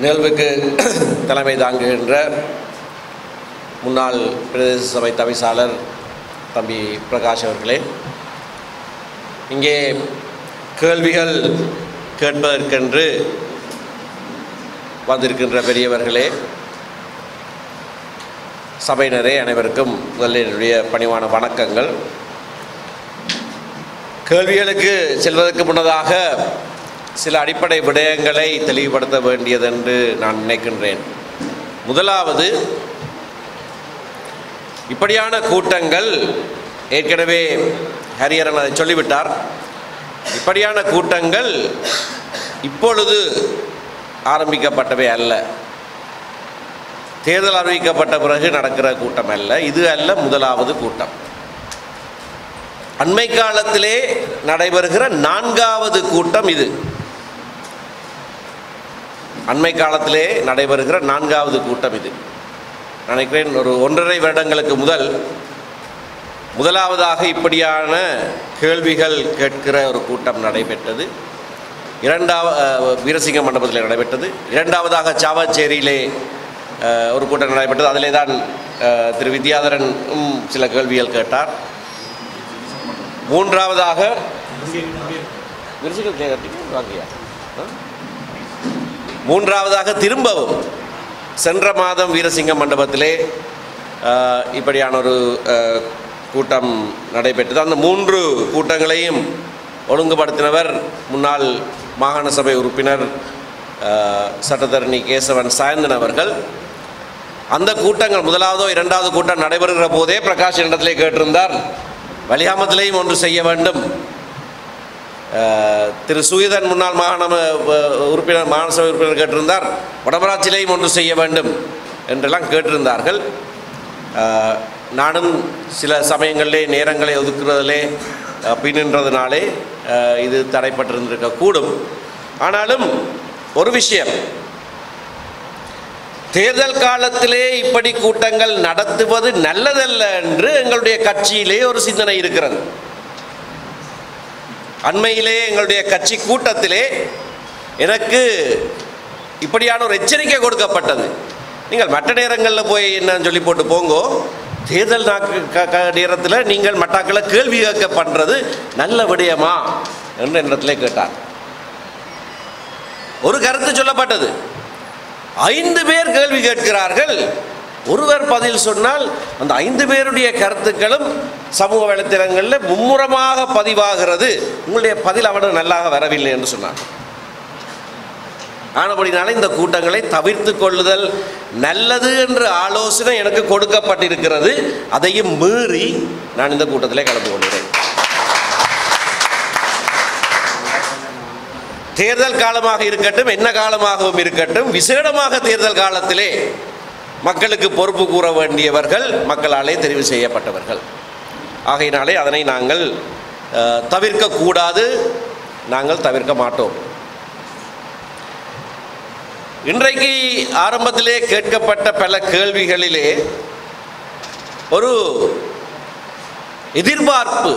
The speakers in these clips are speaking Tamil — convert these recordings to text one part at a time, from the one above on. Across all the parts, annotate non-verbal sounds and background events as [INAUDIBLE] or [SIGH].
நிகழ்வுக்கு தலைமை தாங்குகின்ற முன்னாள் பிரதேச சபை தவிசாளர் தம்பி பிரகாஷ் அவர்களே இங்கே கேள்விகள் கேட்பதற்கென்று வந்திருக்கின்ற பெரியவர்களே சபையினரே அனைவருக்கும் முதலினுடைய பணிவான வணக்கங்கள். கேள்விகளுக்கு செல்வதற்கு முன்னதாக சில அடிப்படை விடயங்களை தெளிவுபடுத்த வேண்டியதென்று நான் நினைக்கின்றேன். முதலாவது இப்படியான கூட்டங்கள் ஏற்கனவே ஹரியரன் அதை சொல்லிவிட்டார். இப்படியான கூட்டங்கள் இப்பொழுது ஆரம்பிக்கப்பட்டவை அல்ல. தேர்தல் அறிவிக்கப்பட்ட பிறகு நடக்கிற கூட்டம் அல்ல. இது அல்ல முதலாவது கூட்டம். அண்மை காலத்திலே நடைபெறுகிற நான்காவது கூட்டம் இது. அண்மை காலத்திலே நடைபெறுகிற நான்காவது கூட்டம் இது. நினைக்கிறேன் ஒரு ஒன்றரை வருடங்களுக்கு முதல் முதலாவதாக இப்படியான கேள்விகள் கேட்கிற ஒரு கூட்டம் நடைபெற்றது. இரண்டாவது வீரசிங்க மண்டபத்தில் நடைபெற்றது. இரண்டாவதாக சாவச்சேரியிலே ஒரு கூட்டம் நடைபெற்றது. அதிலே தான் திரு வித்யாதரன் சில கேள்விகள் கேட்டார். மூன்றாவதாக விரிசிகள் கேட்டீங்க வாங்கியா? மூன்றாவதாக திரும்பவும் சென்ற மாதம் வீரசிங்க மண்டபத்திலே இப்படியான ஒரு கூட்டம் நடைபெற்றது. அந்த மூன்று கூட்டங்களையும் ஒழுங்குபடுத்தினவர் முன்னாள் மாகாண சபை உறுப்பினர் சட்டத்தரணி கேசவன் சாயந்தன் அவர்கள். அந்த கூட்டங்கள் முதலாவதோ இரண்டாவது கூட்டம் நடைபெறுகிற போதே பிரகாஷ் இடத்திலே கேட்டிருந்தார் வலியாமத்திலேயும் ஒன்று செய்ய வேண்டும். திரு சுகிதன் முன்னாள் மாகாண உறுப்பினர் மாகாண உறுப்பினர் கேட்டிருந்தார் வடமராட்சியிலையும் ஒன்று செய்ய வேண்டும் என்றெல்லாம் கேட்டிருந்தார்கள். நானும் சில சமயங்களிலே நேரங்களை ஒதுக்குறதிலே பின்னின்றதுனாலே இது தடைப்பட்டிருந்திருக்கக்கூடும். ஆனாலும் ஒரு விஷயம் தேர்தல் காலத்திலே இப்படி கூட்டங்கள் நடத்துவது நல்லதல்ல என்று எங்களுடைய கட்சியிலே ஒரு சிந்தனை இருக்கிறது. அண்மையிலே எங்களுடைய கட்சி கூட்டத்திலே எனக்கு இப்படியான ஒரு எச்சரிக்கை கொடுக்கப்பட்டது. நீங்கள் மற்ற நேரங்களில் போய் என்னன்னு சொல்லி போட்டு போங்கோ. தேர்தல் நேரத்தில் நீங்கள் மட்டாக்களை கேள்வி கேட்க பண்ணுறது நல்ல விடயமா என்று என்னிடத்திலே கேட்டார். ஒரு கருத்து சொல்லப்பட்டது. ஐந்து பேர் கேள்வி கேட்கிறார்கள். ஒருவர் பதில் சொன்னால் அந்த ஐந்து பேருடைய கருத்துக்களும் சமூக வலைத்தளங்களில் மும்முரமாக பதிவாகிறது. உங்களுடைய பதில் அவனுக்கு நல்லாக வரவில்லை என்று சொன்னார் ஆனபடினால இந்த கூட்டங்களை தவிர்த்து கொள்ளுதல் நல்லது என்ற ஆலோசனை எனக்கு கொடுக்கப்பட்டிருக்கிறது. அதையும் மீறி நான் இந்த கூட்டத்திலே கலந்து கொள்கிறேன். தேர்தல் காலமாக இருக்கட்டும் என்ன காலமாகவும் இருக்கட்டும் விசேடமாக தேர்தல் காலத்திலே மக்களுக்கு பொறுப்பு கூற வேண்டியவர்கள் மக்களாலே தெரிவு செய்யப்பட்டவர்கள். ஆகையினாலே அதனை நாங்கள் தவிர்க்கக்கூடாது நாங்கள் தவிர்க்க மாட்டோம். இன்றைக்கு ஆரம்பத்திலே கேட்கப்பட்ட பல கேள்விகளிலே ஒரு எதிர்பார்ப்பு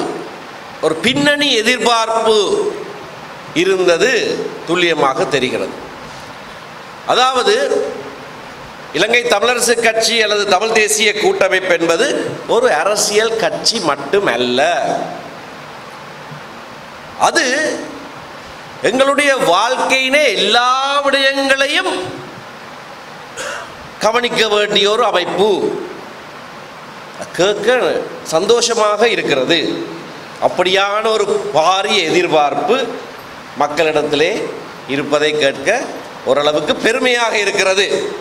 ஒரு பின்னணி எதிர்பார்ப்பு இருந்தது துல்லியமாக தெரிகிறது. அதாவது இலங்கை தமிழரசு கட்சி அல்லது தமிழ் தேசிய கூட்டமைப்பு என்பது ஒரு அரசியல் கட்சி மட்டுமல்ல. அது எங்களுடைய வாழ்க்கையினே எல்லா விடயங்களையும் கவனிக்க வேண்டிய ஒரு அமைப்பு. கேட்க சந்தோஷமாக இருக்கிறது. அப்படியான ஒரு பாரிய எதிர்பார்ப்பு மக்களிடத்திலே இருப்பதை கேட்க ஓரளவுக்கு பெருமையாக இருக்கிறது.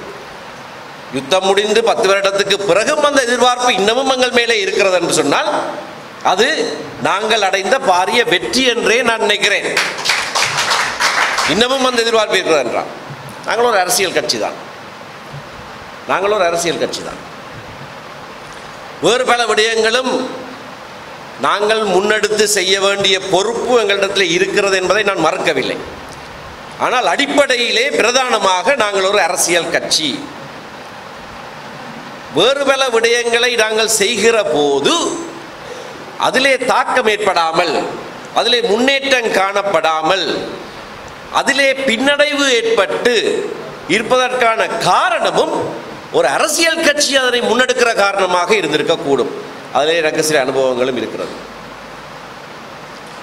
யுத்தம் முடிந்து பத்து வருடத்துக்கு பிறகும் அந்த எதிர்பார்ப்பு இன்னமும் எங்கள் மேலே இருக்கிறது என்று சொன்னால் அது நாங்கள் அடைந்த பாரிய வெற்றி என்றே நான் நினைக்கிறேன். இன்னமும் அந்த எதிர்பார்ப்பு இருக்கிறது என்றான் நாங்கள் ஒரு அரசியல் கட்சி தான். நாங்கள் ஒரு அரசியல் கட்சி தான். வேறு பல விடயங்களும் நாங்கள் முன்னெடுத்து செய்ய வேண்டிய பொறுப்பு எங்களிடத்தில் இருக்கிறது என்பதை நான் மறக்கவில்லை. ஆனால் அடிப்படையிலே பிரதானமாக நாங்கள் ஒரு அரசியல் கட்சி. வேறு பல விடயங்களை நாங்கள் செய்கிற போது அதிலே தாக்கம் ஏற்படாமல் அதிலே முன்னேற்றம் காணப்படாமல் அதிலே பின்னடைவு ஏற்பட்டு இருப்பதற்கான காரணமும் ஒரு அரசியல் கட்சி அதனை முன்னெடுக்கிற காரணமாக இருந்திருக்கக்கூடும். அதிலே எனக்கு சில அனுபவங்களும் இருக்கிறது.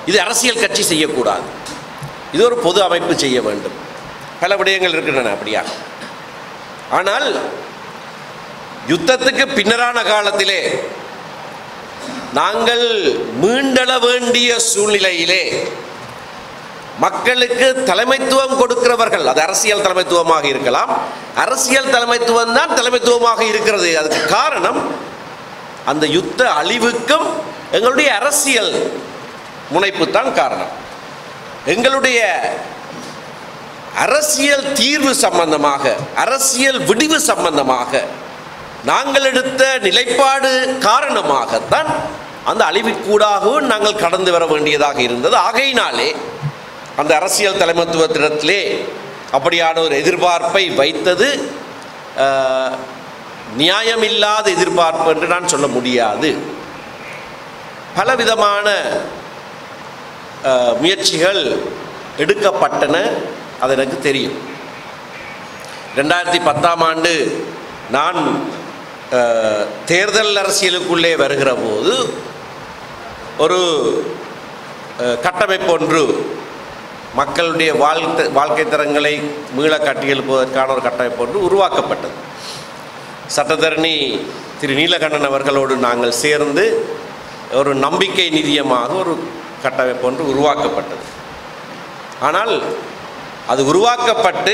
இது அரசியல் கட்சி செய்யக்கூடாது. இது ஒரு பொது அமைப்பு செய்ய வேண்டும். பல விடயங்கள் இருக்கின்றன அப்படியா ஆனால் யுத்தத்துக்கு பின்னரான காலத்திலே நாங்கள் மீண்டள வேண்டிய சூழ்நிலையிலே மக்களுக்கு தலைமைத்துவம் கொடுக்கிறவர்கள் அது அரசியல் தலைமைத்துவமாக இருக்கலாம். அரசியல் தலைமைத்துவம் தான் தலைமைத்துவமாக இருக்கிறது. அதுக்கு காரணம் அந்த யுத்த அழிவுக்கும் எங்களுடைய அரசியல் முனைப்பு தான் காரணம். எங்களுடைய அரசியல் தீர்வு சம்பந்தமாக அரசியல் விடிவு சம்பந்தமாக நாங்கள் எடுத்த நிலைப்பாடு காரணமாகத்தான் அந்த அழிவுக்கூடாகவும் நாங்கள் கடந்து வர வேண்டியதாக இருந்தது. ஆகையினாலே அந்த அரசியல் தலைமத்துவத்திடத்திலே அப்படியான ஒரு எதிர்பார்ப்பை வைத்தது நியாயமில்லாத எதிர்பார்ப்பு என்று நான் சொல்ல முடியாது. பலவிதமான முயற்சிகள் எடுக்கப்பட்டன அது எனக்கு தெரியும். ரெண்டாயிரத்தி பத்தாம் ஆண்டு நான் தேர்தல் அரசியலுக்குள்ளே வருகிற போது ஒரு கட்டமைப்பு ஒன்று மக்களுடைய வாழ்க்கை வாழ்க்கை தரங்களை மீள கட்டியெழுப்புவதற்கான ஒரு கட்டமைப்பு ஒன்று உருவாக்கப்பட்டது. சட்டத்தரணி திரு நீலகண்டன் அவர்களோடு நாங்கள் சேர்ந்து ஒரு நம்பிக்கை நிதியமாக ஒரு கட்டமைப்பு ஒன்று உருவாக்கப்பட்டது. ஆனால் அது உருவாக்கப்பட்டு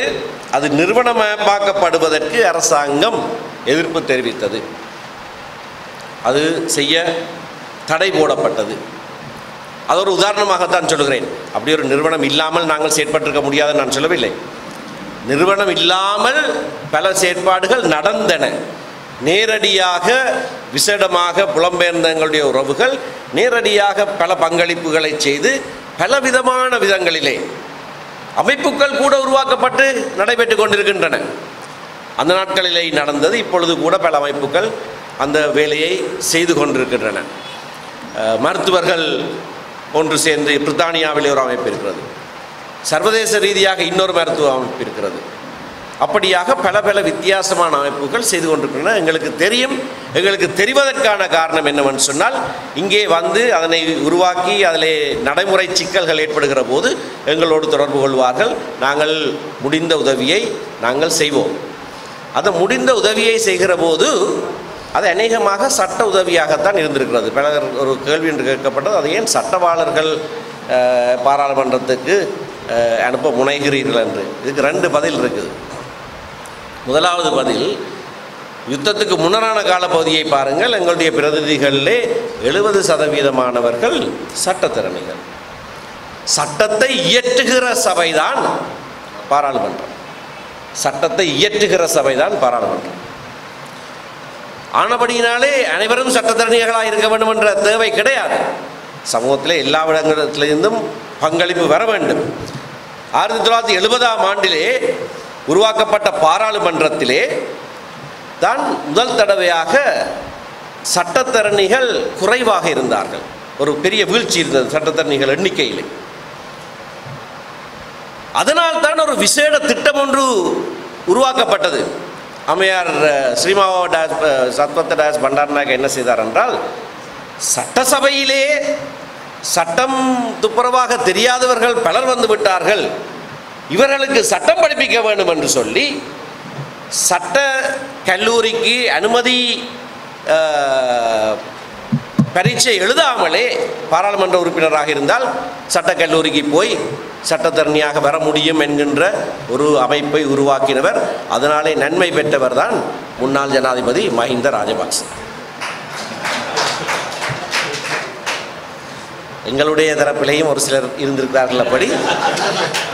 அது நிறுவனமயமாக்கப்படுவதற்கு அரசாங்கம் எதிர்ப்பு தெரிவித்தது. அது செய்ய தடை போடப்பட்டது. அது ஒரு உதாரணமாகத்தான் சொல்கிறேன் அப்படி ஒரு நிறுவனம் இல்லாமல் நாங்கள் செயற்பட்டிருக்க முடியாதுன்னு நான் சொல்லவில்லை. நிறுவனம் இல்லாமல் பல செயற்பாடுகள் நடந்தன. நேரடியாக விசேடமாக புலம்பெயர்ந்த எங்களுடைய உறவுகள் நேரடியாக பல பங்களிப்புகளை செய்து பலவிதமான விதங்களிலே அமைப்புகள் கூட உருவாக்கப்பட்டு நடைபெற்று கொண்டிருக்கின்றன. அந்த நாட்களிலே நடந்தது. இப்பொழுது கூட பல அமைப்புகள் அந்த வேலையை செய்து கொண்டிருக்கின்றன. மருத்துவர்கள் ஒன்று சேர்ந்து பிரித்தானியாவிலே ஒரு அமைப்பு இருக்கிறது. சர்வதேச ரீதியாக இன்னொரு மருத்துவ அமைப்பு இருக்கிறது. அப்படியாக பல பல வித்தியாசமான அமைப்புகள் செய்து கொண்டிருக்கின்றன. எங்களுக்கு தெரியும் எங்களுக்கு தெரிவதற்கான காரணம் என்னவென்று சொன்னால் இங்கே வந்து அதனை உருவாக்கி அதிலே நடைமுறை சிக்கல்கள் ஏற்படுகிற போது எங்களோடு தொடர்பு கொள்வார்கள். நாங்கள் முடிந்த உதவியை நாங்கள் செய்வோம். அது முடிந்த உதவியை செய்கிற போது அது அநேகமாக சட்ட உதவியாகத்தான் இருந்திருக்கிறது. பிறகு ஒரு கேள்வி என்று கேட்கப்பட்டது அது ஏன் சட்டவாளர்கள் பாராளுமன்றத்துக்கு அனுப்ப முனைகிறீர்கள் என்று? இதுக்கு ரெண்டு பதில் இருக்குது. முதலாவது பதில் யுத்தத்துக்கு முன்னரான காலப்பகுதியை பாருங்கள் எங்களுடைய பிரதிநிதிகளிலே எழுபது சதவீதமானவர்கள் சட்டத்திறமைகள். சட்டத்தை இயற்றுகிற சபைதான் பாராளுமன்றம். சட்டத்தை இயற்றுகிற சபைதான் பாராளுமன்றம். ஆனபடியினாலே அனைவரும் சட்டத்தரணிகளாக இருக்க வேண்டும் என்ற தேவை கிடையாது. சமூகத்தில் எல்லா இடங்களிலிருந்தும் பங்களிப்பு வர வேண்டும். ஆயிரத்தி தொள்ளாயிரத்தி எழுபதாம் ஆண்டிலே உருவாக்கப்பட்ட பாராளுமன்றத்திலே தான் முதல் தடவையாக சட்டத்தரணிகள் குறைவாக இருந்தார்கள். ஒரு பெரிய வீழ்ச்சி இருந்தது சட்டத்தரணிகள் எண்ணிக்கையிலே. அதனால் தான் ஒரு விசேட திட்டம் ஒன்று உருவாக்கப்பட்டது. அம்மையார் ஸ்ரீமாவோ டாஸ் சத்வத்த டாஸ் பண்டாரநாயக் என்ன செய்தார் என்றால் சட்டசபையிலே சட்டம் துப்புரவாக தெரியாதவர்கள் பலர் வந்து விட்டார்கள். இவர்களுக்கு சட்டம் படிப்பிக்க வேண்டும் என்று சொல்லி சட்ட கல்லூரிக்கு அனுமதி பரீட்சை எழுதாமலே பாராளுமன்ற உறுப்பினராக இருந்தால் சட்டக்கல்லூரிக்கு போய் சட்டத்தரணியாக வர முடியும் என்கின்ற ஒரு அமைப்பை உருவாக்கினவர். அதனாலே நன்மை பெற்றவர் தான் முன்னாள் ஜனாதிபதி மஹிந்த ராஜபக்ச. எங்களுடைய தரப்பிலேயும் ஒரு சிலர் இருந்திருக்கிறார்கள் அப்படி.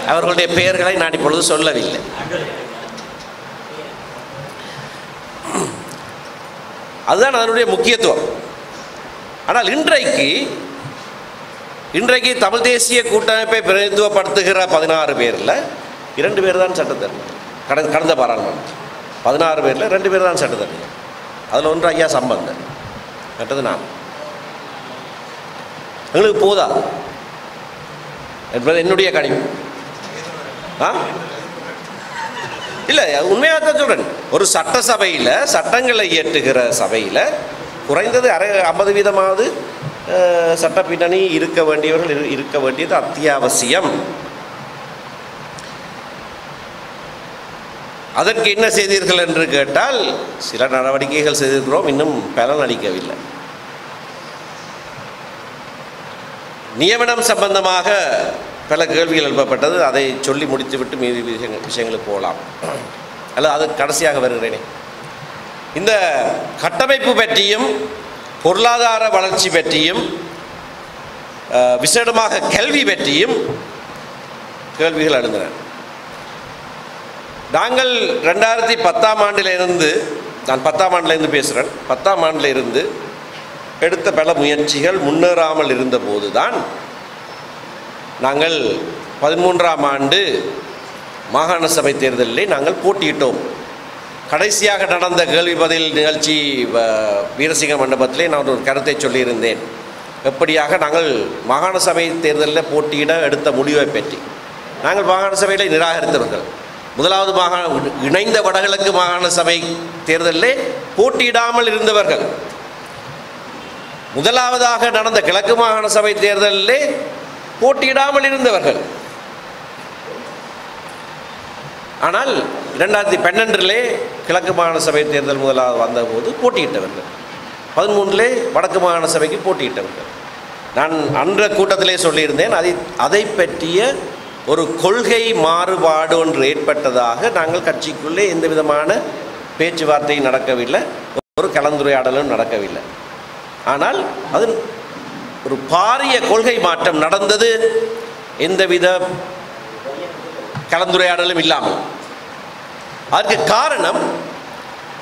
அவர்களுடைய பெயர்களை நான் இப்பொழுது சொல்லவில்லை. அதுதான் அதனுடைய முக்கியத்துவம். ஆனால் இன்றைக்கு இன்றைக்கு தமிழ் தேசிய கூட்டமைப்பை பிரதிநிதித்துவப்படுத்துகிற பதினாறு பேரில் இரண்டு பேர் தான் சட்டத்தரணி கடந்த கடந்த பாராளுமன்றம். பதினாறு பேரில் ரெண்டு பேர் தான் சட்டத்தரணி அதில் ஒன்று ஐயா சம்பந்தன். மற்றது நான். எங்களுக்கு போதா? என்பது என்னுடைய கணிப்பு. ஆ? இல்லை உண்மையாக தான் சொல்கிறேன் ஒரு சட்டசபையில் சட்டங்களை இயற்றுகிற சபையில் குறைந்தது அரை ஐம்பது வீதமாவது சட்ட பின்னணி இருக்க வேண்டியவர்கள் இரு- இருக்க வேண்டியது அத்தியாவசியம். அதற்கு என்ன செய்தீர்கள் என்று கேட்டால் சில நடவடிக்கைகள் செய்திருக்கிறோம் இன்னும் பலன் அளிக்கவில்லை. நியமனம் சம்பந்தமாக பல கேள்விகள் எழுப்பப்பட்டது. அதை சொல்லி முடித்துவிட்டு மீதி விஷயங்கள் விஷயங்களுக்கு போகலாம். அல்ல அது கடைசியாக வருகிறேனே. இந்த கட்டமைப்பு பற்றியும் பொருளாதார வளர்ச்சி பற்றியும் விசேடமாக கல்வி பற்றியும் கேள்விகள் எழுந்தன. நாங்கள் ரெண்டாயிரத்தி பத்தாம் ஆண்டிலிருந்து நான் பத்தாம் ஆண்டிலிருந்து பேசுகிறேன் பத்தாம் ஆண்டில் இருந்து எடுத்த பல முயற்சிகள் முன்னேறாமல் இருந்தபோது தான் நாங்கள் பதிமூன்றாம் ஆண்டு மாகாண சபை தேர்தலில் நாங்கள் போட்டியிட்டோம். கடைசியாக நடந்த கேள்வி பதில் நிகழ்ச்சி வ- வீரசிங்க மண்டபத்திலே நான் ஒரு கருத்தை சொல்லியிருந்தேன். எப்படியாக நாங்கள் மாகாண சபை தேர்தலில் போட்டியிட எடுத்த முடிவை பற்றி. நாங்கள் மாகாண சபையில் நிராகரித்தவர்கள். முதலாவது மாகாண இணைந்த வடகிழக்கு மாகாண சபை தேர்தலிலே போட்டியிடாமல் இருந்தவர்கள். முதலாவதாக நடந்த கிழக்கு மாகாண சபை தேர்தலிலே போட்டியிடாமல் இருந்தவர்கள். ஆனால் ரெண்டாயிரத்தி பன்னெண்டிலே கிழக்கு மாகாண சபை தேர்தல் முதலாவது வந்தபோது போட்டியிட்டவர்கள். பதிமூன்றிலே வடக்கு மாகாண சபைக்கு போட்டியிட்டவர்கள். நான் அன்ற கூட்டத்திலே சொல்லியிருந்தேன் அதை அதை பற்றிய ஒரு கொள்கை மாறுபாடு ஒன்று ஏற்பட்டதாக நாங்கள் கட்சிக்குள்ளே எந்த விதமான பேச்சுவார்த்தையும் நடக்கவில்லை ஒரு கலந்துரையாடலும் நடக்கவில்லை. ஆனால் அது ஒரு பாரிய கொள்கை மாற்றம் நடந்தது. எந்தவித கலந்துரையாடலும் இல்லாமல். அதற்கு காரணம்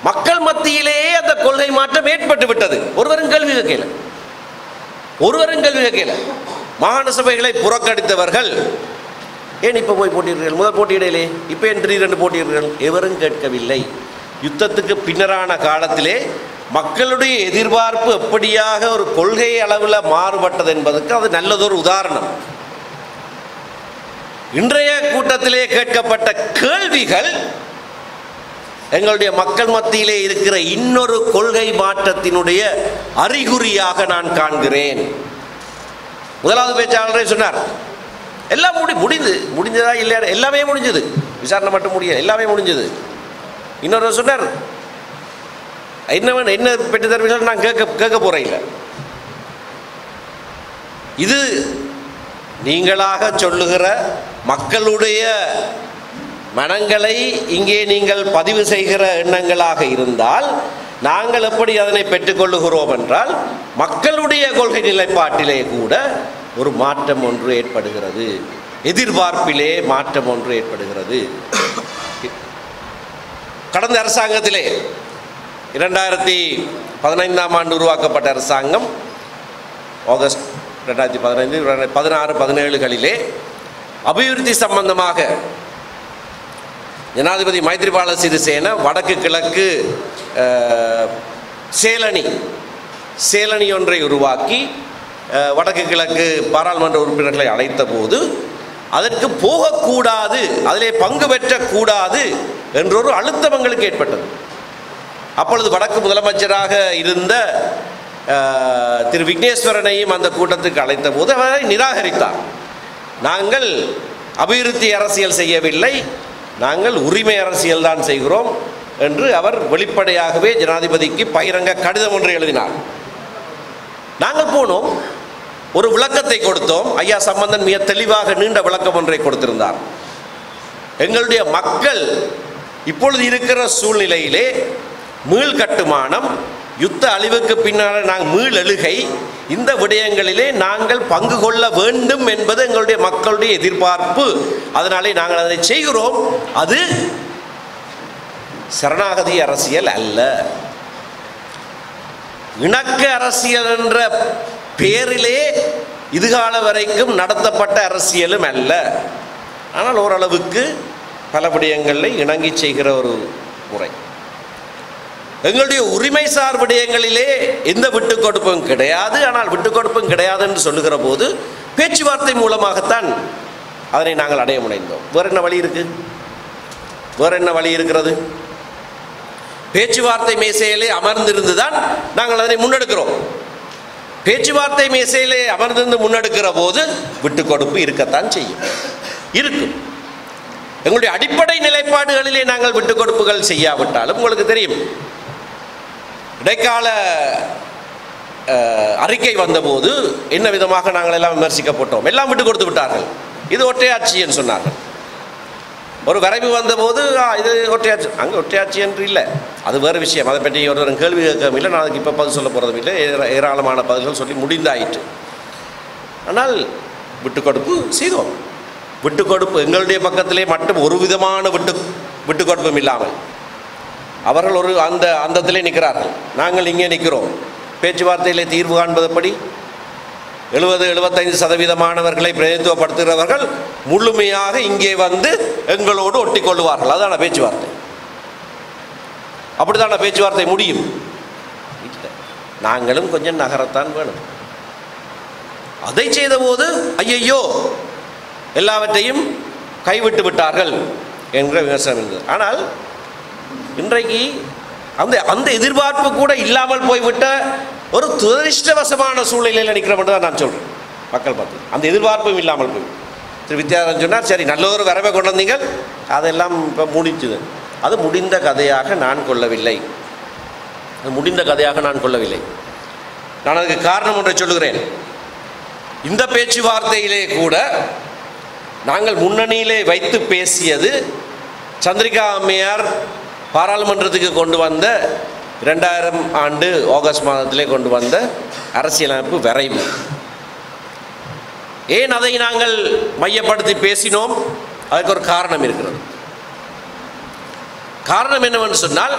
மக்கள் மத்தியிலேயே அந்த கொள்கை மாற்றம் ஏற்பட்டு விட்டது. ஒருவரும் கல்வி கேட்கல. ஒருவரும் கல்வி கேட்கல. மாகாண சபைகளை புறக்கணித்தவர்கள் ஏன் இப்போ போய் போட்டியிருக்கிறீர்கள் முதல் போட்டியிடையிலே இப்போ என் ரெண்டு போட்டியிருக்கிறீர்கள் எவரும் கேட்கவில்லை. யுத்தத்துக்கு பின்னரான காலத்திலே மக்களுடைய எதிர்பார்ப்பு எப்படியாக ஒரு கொள்கை அளவில் மாறுபட்டது என்பதற்கு அது நல்லதொரு உதாரணம். இன்றைய கூட்டத்திலே கேட்கப்பட்ட கேள்விகள் எங்களுடைய மக்கள் மத்தியிலே இருக்கிற இன்னொரு கொள்கை மாற்றத்தினுடைய அறிகுறியாக நான் காண்கிறேன். முதலாவது பேச்சாளரே சொன்னார் எல்லாம் முடி முடிந்து முடிஞ்சதா இல்லையா எல்லாமே முடிஞ்சது. விசாரணை மட்டும் முடியல எல்லாமே முடிஞ்சது. இன்னொரு சொன்னார் என்ன என்ன பெற்று தருவீர்கள் நான் கேட்க கேட்க போகிறேன் இல்லை. இது நீங்களாக சொல்லுகிற மக்களுடைய மனங்களை இங்கே நீங்கள் பதிவு செய்கிற எண்ணங்களாக இருந்தால் நாங்கள் எப்படி அதனை பெற்றுக்கொள்ளுகிறோம் என்றால் மக்களுடைய கொள்கை நிலைப்பாட்டிலே கூட ஒரு மாற்றம் ஒன்று ஏற்படுகிறது. எதிர்பார்ப்பிலே மாற்றம் ஒன்று ஏற்படுகிறது. கடந்த அரசாங்கத்திலே இரண்டாயிரத்தி பதினைந்தாம் ஆண்டு உருவாக்கப்பட்ட அரசாங்கம் ஆகஸ்ட் ரெண்டாயிரத்தி பதினைந்து பதினாறு பதினேழுகளிலே அபிவிருத்தி சம்பந்தமாக ஜனாதிபதி மைத்ரிபால சிறிசேன வடக்கு கிழக்கு சேலணி சேலனி. ஒன்றை உருவாக்கி வடக்கு கிழக்கு பாராளுமன்ற உறுப்பினர்களை அழைத்த போது அதற்கு போகக்கூடாது அதிலே பங்கு பெற்றக்கூடாது என்றொரு அழுத்தம் எங்களுக்கு ஏற்பட்டது. அப்பொழுது வடக்கு முதலமைச்சராக இருந்த திரு விக்னேஸ்வரனையும் அந்த கூட்டத்துக்கு அழைத்த போது அவரை நிராகரித்தார். நாங்கள் அபிவிருத்தி அரசியல் செய்யவில்லை நாங்கள் உரிமை அரசியல் தான் செய்கிறோம் என்று அவர் வெளிப்படையாகவே ஜனாதிபதிக்கு பகிரங்க கடிதம் ஒன்று எழுதினார். நாங்கள் போனோம் ஒரு விளக்கத்தை கொடுத்தோம் ஐயா சம்பந்தன் மிக தெளிவாக நீண்ட விளக்கம் ஒன்றை கொடுத்திருந்தார். எங்களுடைய மக்கள் இப்பொழுது இருக்கிற சூழ்நிலையிலே மீள் கட்டுமானம் யுத்த அழிவுக்கு பின்னால் நாங்கள் மீள் அழுகை இந்த விடயங்களிலே நாங்கள் பங்கு கொள்ள வேண்டும் என்பது எங்களுடைய மக்களுடைய எதிர்பார்ப்பு. அதனாலே நாங்கள் அதை செய்கிறோம். அது சரணாகதி அரசியல் அல்ல. இணக்க அரசியல் என்ற பேரிலே இதுகால வரைக்கும் நடத்தப்பட்ட அரசியலும் அல்ல. ஆனால் ஓரளவுக்கு பல விடயங்களில் இணங்கி செய்கிற ஒரு முறை. எங்களுடைய உரிமை சார் விடயங்களிலே எந்த விட்டு கொடுப்பும் கிடையாது. ஆனால் விட்டு கொடுப்பும் கிடையாது என்று சொல்லுகிற போது பேச்சுவார்த்தை மூலமாகத்தான் அதனை நாங்கள் அடைய முனைந்தோம். வேற என்ன வழி இருக்கு? வேற என்ன வழி இருக்கிறது? பேச்சுவார்த்தை மேசையிலே அமர்ந்திருந்துதான் நாங்கள் அதனை முன்னெடுக்கிறோம். பேச்சுவார்த்தை மேசையிலே அமர்ந்திருந்து முன்னெடுக்கிற போது விட்டு கொடுப்பு இருக்கத்தான் செய்யும். இருக்கும். எங்களுடைய அடிப்படை நிலைப்பாடுகளிலே நாங்கள் விட்டு கொடுப்புகள் செய்யாவிட்டாலும் உங்களுக்கு தெரியும். இடைக்கால அறிக்கை வந்தபோது என்ன விதமாக நாங்கள் எல்லாம் விமர்சிக்கப்பட்டோம்? எல்லாம் விட்டு கொடுத்து விட்டார்கள். இது ஒற்றையாட்சி என்று சொன்னார்கள். ஒரு வரைவு வந்தபோது இது ஒற்றையாட்சி அங்கே ஒற்றையாட்சி என்று இல்லை. அது வேறு விஷயம். அதை பற்றி ஒருவரும் கேள்வி கேட்கவும் இல்லை. நான் அதுக்கு இப்போ பதில் சொல்ல போகிறதும் இல்லை. ஏராளமான பதில்கள் சொல்லி முடிந்தாயிற்று. ஆனால் விட்டு கொடுப்பு செய்தோம். விட்டு கொடுப்பு எங்களுடைய பக்கத்திலே மட்டும் ஒரு விதமான விட்டு விட்டு கொடுப்பும் இல்லாமல். அவர்கள் ஒரு அந்த அந்தத்திலே நிற்கிறார்கள். நாங்கள் இங்கே நிற்கிறோம். பேச்சுவார்த்தையிலே தீர்வு காண்பதுபடி எழுபது எழுபத்தைந்து சதவீதமானவர்களை பிரதிநிதித்துவப்படுத்துகிறவர்கள் முழுமையாக இங்கே வந்து எங்களோடு ஒட்டி கொள்ளுவார்கள் அதான பேச்சுவார்த்தை. அப்படிதான பேச்சுவார்த்தை முடியும். இல்லை நாங்களும் கொஞ்சம் நகரத்தான் வேணும். அதை செய்தபோது ஐயையோ எல்லாவற்றையும் கைவிட்டு விட்டார்கள் என்ற விமர்சனம் இருந்தது. ஆனால் இன்றைக்கு அந்த அந்த எதிர்பார்ப்பு கூட இல்லாமல் போய்விட்ட ஒரு துரதிருஷ்டவசமான சூழ்நிலையில் நிற்கிறோம் தான் நான் சொல்கிறேன் மக்கள் பார்த்து. அந்த எதிர்பார்ப்பும் இல்லாமல் போய். திரு வித்யாதரன் சொன்னார் சரி நல்ல ஒரு வரவை கொண்டு வந்தீங்க. அதெல்லாம் இப்போ முடிஞ்சுது. அது முடிந்த கதையாக நான் கொள்ளவில்லை. அது முடிந்த கதையாக நான் கொள்ளவில்லை. நான் அதுக்கு காரணம் ஒன்றை சொல்லுகிறேன். இந்த பேச்சுவார்த்தையிலே கூட நாங்கள் முன்னணியிலே வைத்து பேசியது சந்திரிகா அம்மையார் பாராளுமன்றத்துக்கு கொண்டு வந்த ரெண்டாயிரம் ஆண்டு ஆகஸ்ட் மாதத்திலே கொண்டு வந்த அரசியலமைப்பு விரைவு. ஏன் அதை நாங்கள் மையப்படுத்தி பேசினோம்? அதுக்கு ஒரு காரணம் இருக்கிறது. காரணம் என்னவென்று சொன்னால்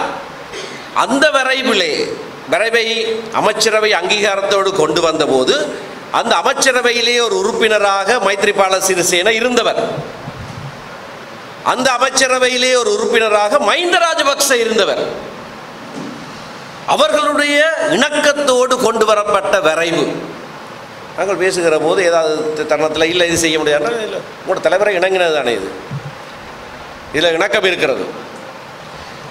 அந்த விரைவிலே விரைவை அமைச்சரவை அங்கீகாரத்தோடு கொண்டு வந்தபோது அந்த அமைச்சரவையிலே ஒரு உறுப்பினராக மைத்ரிபால சிறிசேன இருந்தவர். அந்த அமைச்சரவையிலே ஒரு உறுப்பினராக மஹிந்த ராஜபக்ச இருந்தவர். அவர்களுடைய இணக்கத்தோடு கொண்டு வரப்பட்ட வரைவு. நாங்கள் பேசுகிற போது ஏதாவது தருணத்தில் இல்லை இது செய்ய முடியாதுன்னா இல்லை உங்களோட தலைவரை இணங்கினது தானே இது. இதில் இணக்கம் இருக்கிறது.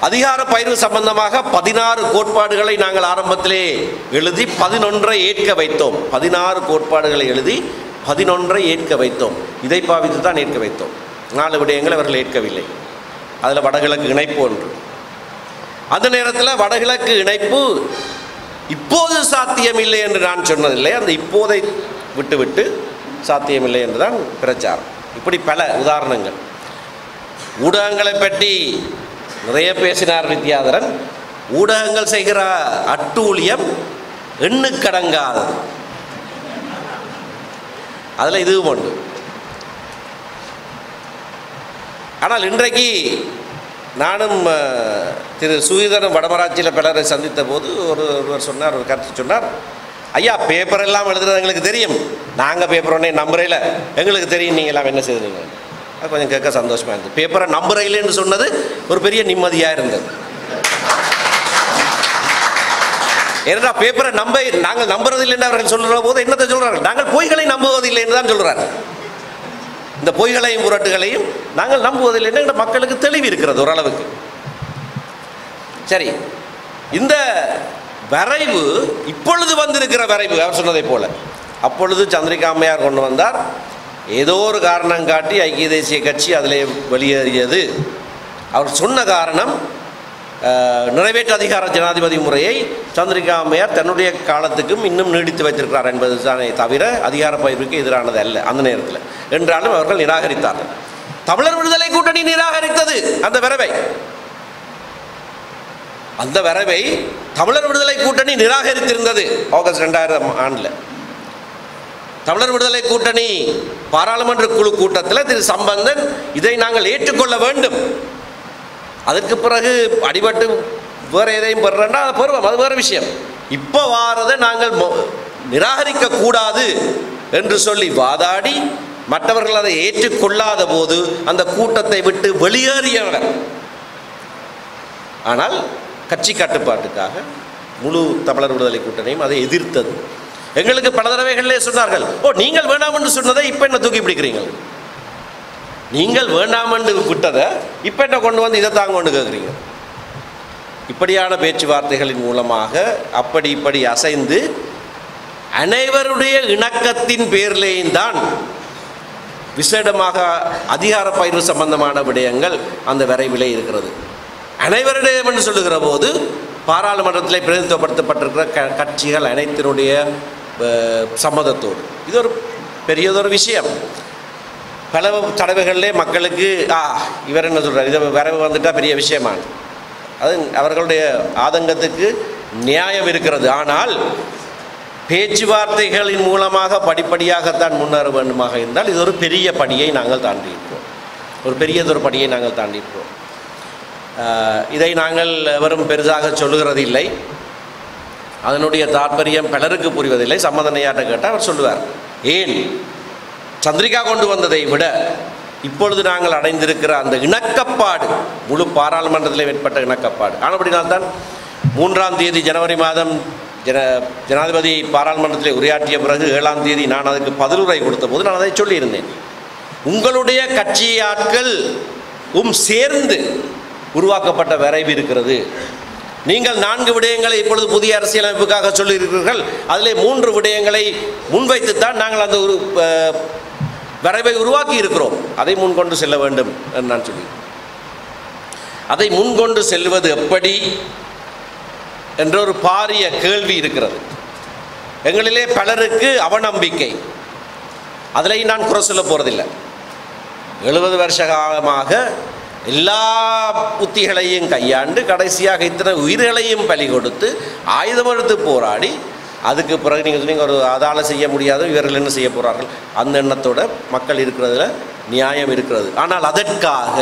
அதிகார பயிர்வு சம்பந்தமாக பதினாறு கோட்பாடுகளை நாங்கள் ஆரம்பத்திலே எழுதி பதினொன்றை ஏற்க வைத்தோம். பதினாறு கோட்பாடுகளை எழுதி பதினொன்றை ஏற்க வைத்தோம். இதை பாவித்து தான் ஏற்க வைத்தோம். நாலு விடயங்களை அவர்கள் ஏற்கவில்லை. அதில் வடகிழக்கு இணைப்பு ஒன்று. அந்த நேரத்தில் வடகிழக்கு இணைப்பு இப்போது சாத்தியமில்லை என்று நான் சொன்னதில்லை. அந்த இப்போதை விட்டுவிட்டு சாத்தியமில்லை என்று தான் பிரச்சாரம். இப்படி பல உதாரணங்கள். ஊடகங்களை பற்றி நிறைய பேசினார் வித்யாதரன். ஊடகங்கள் செய்கிற அட்டூழியம் எண்ணுக்கடங்காதது. அதில் இதுவும் உண்டு ஆனால் இன்றைக்கு நானும் திரு சுகீதரன் வடமராட்சியில் பலரை சந்தித்த போது ஒரு ஒருவர் சொன்னார் ஒரு கருத்து சொன்னார். ஐயா பேப்பர் எல்லாம் எழுதுறது எங்களுக்கு தெரியும். நாங்கள் பேப்பர் ஒன்றே நம்புறையில் எங்களுக்கு தெரியும் நீங்கள் எல்லாம் என்ன செய்தீங்க. அது கொஞ்சம் கேட்க சந்தோஷமாக இருந்தது. பேப்பரை நம்புறையிலேன்னு சொன்னது ஒரு பெரிய நிம்மதியாக இருந்தது. ஏன்னா பேப்பரை நம்ப நாங்கள் நம்புறதில்லை என்று அவர்கள் சொல்கிற போது என்னத்தை சொல்கிறார்கள் நாங்கள் பொய்களை நம்புவதில்லைன்னு தான் சொல்கிறார் இந்த பொய்களையும் புரட்டுகளையும் நாங்கள் நம்புவதில்லை என்று மக்களுக்கு தெளிவு இருக்கிறது ஓரளவுக்கு. சரி இந்த வரைவு இப்பொழுது வந்திருக்கிற வரைவு அவர் சொன்னதைப் போல. அப்பொழுது சந்திரிகா அம்மையார் கொண்டு வந்தார். ஏதோ ஒரு காரணம் காட்டி ஐக்கிய தேசிய கட்சி அதிலே வெளியேறியது. அவர் சொன்ன காரணம் நிறைவேற்று அதிகார ஜனாதிபதி முறையை சந்திரிகா அம்மையார் தன்னுடைய காலத்துக்கும் இன்னும் நீடித்து வைத்திருக்கிறார் என்பது தானே தவிர அதிகார பயிர்வுக்கு எதிரானது அல்ல அந்த நேரத்தில். என்றாலும் அவர்கள் நிராகரித்தார்கள். தமிழர் விடுதலை கூட்டணி நிராகரித்தது அந்த வரவை. அந்த வரவை தமிழர் விடுதலை கூட்டணி நிராகரித்திருந்தது ஆகஸ்ட் ரெண்டாயிரம் ஆண்டில். தமிழர் விடுதலை கூட்டணி பாராளுமன்ற குழு கூட்டத்தில் திரு சம்பந்தன் இதை நாங்கள் ஏற்றுக்கொள்ள வேண்டும். அதுக்கு பிறகு அடிபட்டு வேறு எதையும் பெறேன்னா அதை பெறுவோம். அது வேறு விஷயம். இப்போ வாரதை நாங்கள் நிராகரிக்க கூடாது என்று சொல்லி வாதாடி மற்றவர்கள் அதை ஏற்றுக்கொள்ளாத போது அந்த கூட்டத்தை விட்டு வெளியேறியவர். ஆனால் கட்சி கட்டுப்பாட்டுக்காக முழு தமிழர் விடுதலை கூட்டணியும் அதை எதிர்த்தது. எங்களுக்கு பல தடவைகளிலே சொன்னார்கள் ஓ நீங்கள் வேண்டாம் என்று சொன்னதை இப்போ என்ன தூக்கி பிடிக்கிறீங்க நீங்கள் வேண்டாம் விட்டதை இப்போ என்ன கொண்டு வந்து இதை தாங்க கொண்டு கேட்குறீங்க இப்படியான பேச்சுவார்த்தைகளின் மூலமாக அப்படி இப்படி அசைந்து அனைவருடைய இணக்கத்தின் பேரிலேயும் தான் விசேடமாக அதிகார பயிர்வு சம்பந்தமான விடயங்கள் அந்த விரைவிலே இருக்கிறது. அனைவரிடம் என்று சொல்லுகிற போது பாராளுமன்றத்தில் பிரதிநிதித்துவப்படுத்தப்பட்டிருக்கிற க கட்சிகள் அனைத்தினுடைய சம்மதத்தோடு. இது ஒரு பெரியதொரு விஷயம். பல தடவைகளிலே மக்களுக்கு ஆ இவர் என்ன சொல்கிறார் இது வரவு வந்துட்டால் பெரிய விஷயமா அது அவர்களுடைய ஆதங்கத்துக்கு நியாயம் இருக்கிறது. ஆனால் பேச்சுவார்த்தைகளின் மூலமாக படிப்படியாகத்தான் முன்னேற வேண்டுமாக இருந்தால் இது ஒரு பெரிய படியை நாங்கள் தாண்டியிருக்கிறோம். ஒரு பெரியதொரு படியை நாங்கள் தாண்டியிருக்கிறோம். இதை நாங்கள் எவரும் பெரிதாக சொல்லுகிறது இல்லை அதனுடைய தாற்பயம் பலருக்கு புரிவதில்லை. சம்மதனையாட்ட கேட்டால் அவர் சொல்லுவார். ஏன்? சந்திரிகா கொண்டு வந்ததை விட இப்பொழுது நாங்கள் அடைந்திருக்கிற அந்த இணக்கப்பாடு முழு பாராளுமன்றத்தில் ஏற்பட்ட இணக்கப்பாடு. ஆனபடினால்தான் மூன்றாம் தேதி ஜனவரி மாதம் ஜன ஜனாதிபதி பாராளுமன்றத்தில் உரையாற்றிய பிறகு ஏழாம் தேதி நான் அதுக்கு பதிலுரை கொடுத்த போது நான் அதை சொல்லியிருந்தேன். உங்களுடைய கட்சி உம் சேர்ந்து உருவாக்கப்பட்ட விரைவு இருக்கிறது. நீங்கள் நான்கு விடயங்களை இப்பொழுது புதிய அரசியலமைப்புக்காக சொல்லியிருக்கிறீர்கள். அதிலே மூன்று விடயங்களை முன்வைத்துத்தான் நாங்கள் அந்த ஒரு வரைவை உருவாக்கி இருக்கிறோம். அதை முன்கொண்டு செல்ல வேண்டும் என்று நான் சொல்லி அதை முன்கொண்டு செல்வது எப்படி என்ற ஒரு பாரிய கேள்வி இருக்கிறது. எங்களிலே பலருக்கு அவநம்பிக்கை. அதிலையும் நான் குறை சொல்ல போகிறதில்லை எழுபது வருஷ காலமாக எல்லா புத்திகளையும் கையாண்டு கடைசியாக இத்தனை உயிர்களையும் பலி கொடுத்து ஆயுதம் எடுத்து போராடி அதுக்கு பிறகு நீங்கள் சொன்னீங்க ஒரு அதால் செய்ய முடியாது இவர்கள் என்ன செய்ய போகிறார்கள் அந்த எண்ணத்தோட மக்கள் இருக்கிறதுல நியாயம் இருக்கிறது. ஆனால் அதற்காக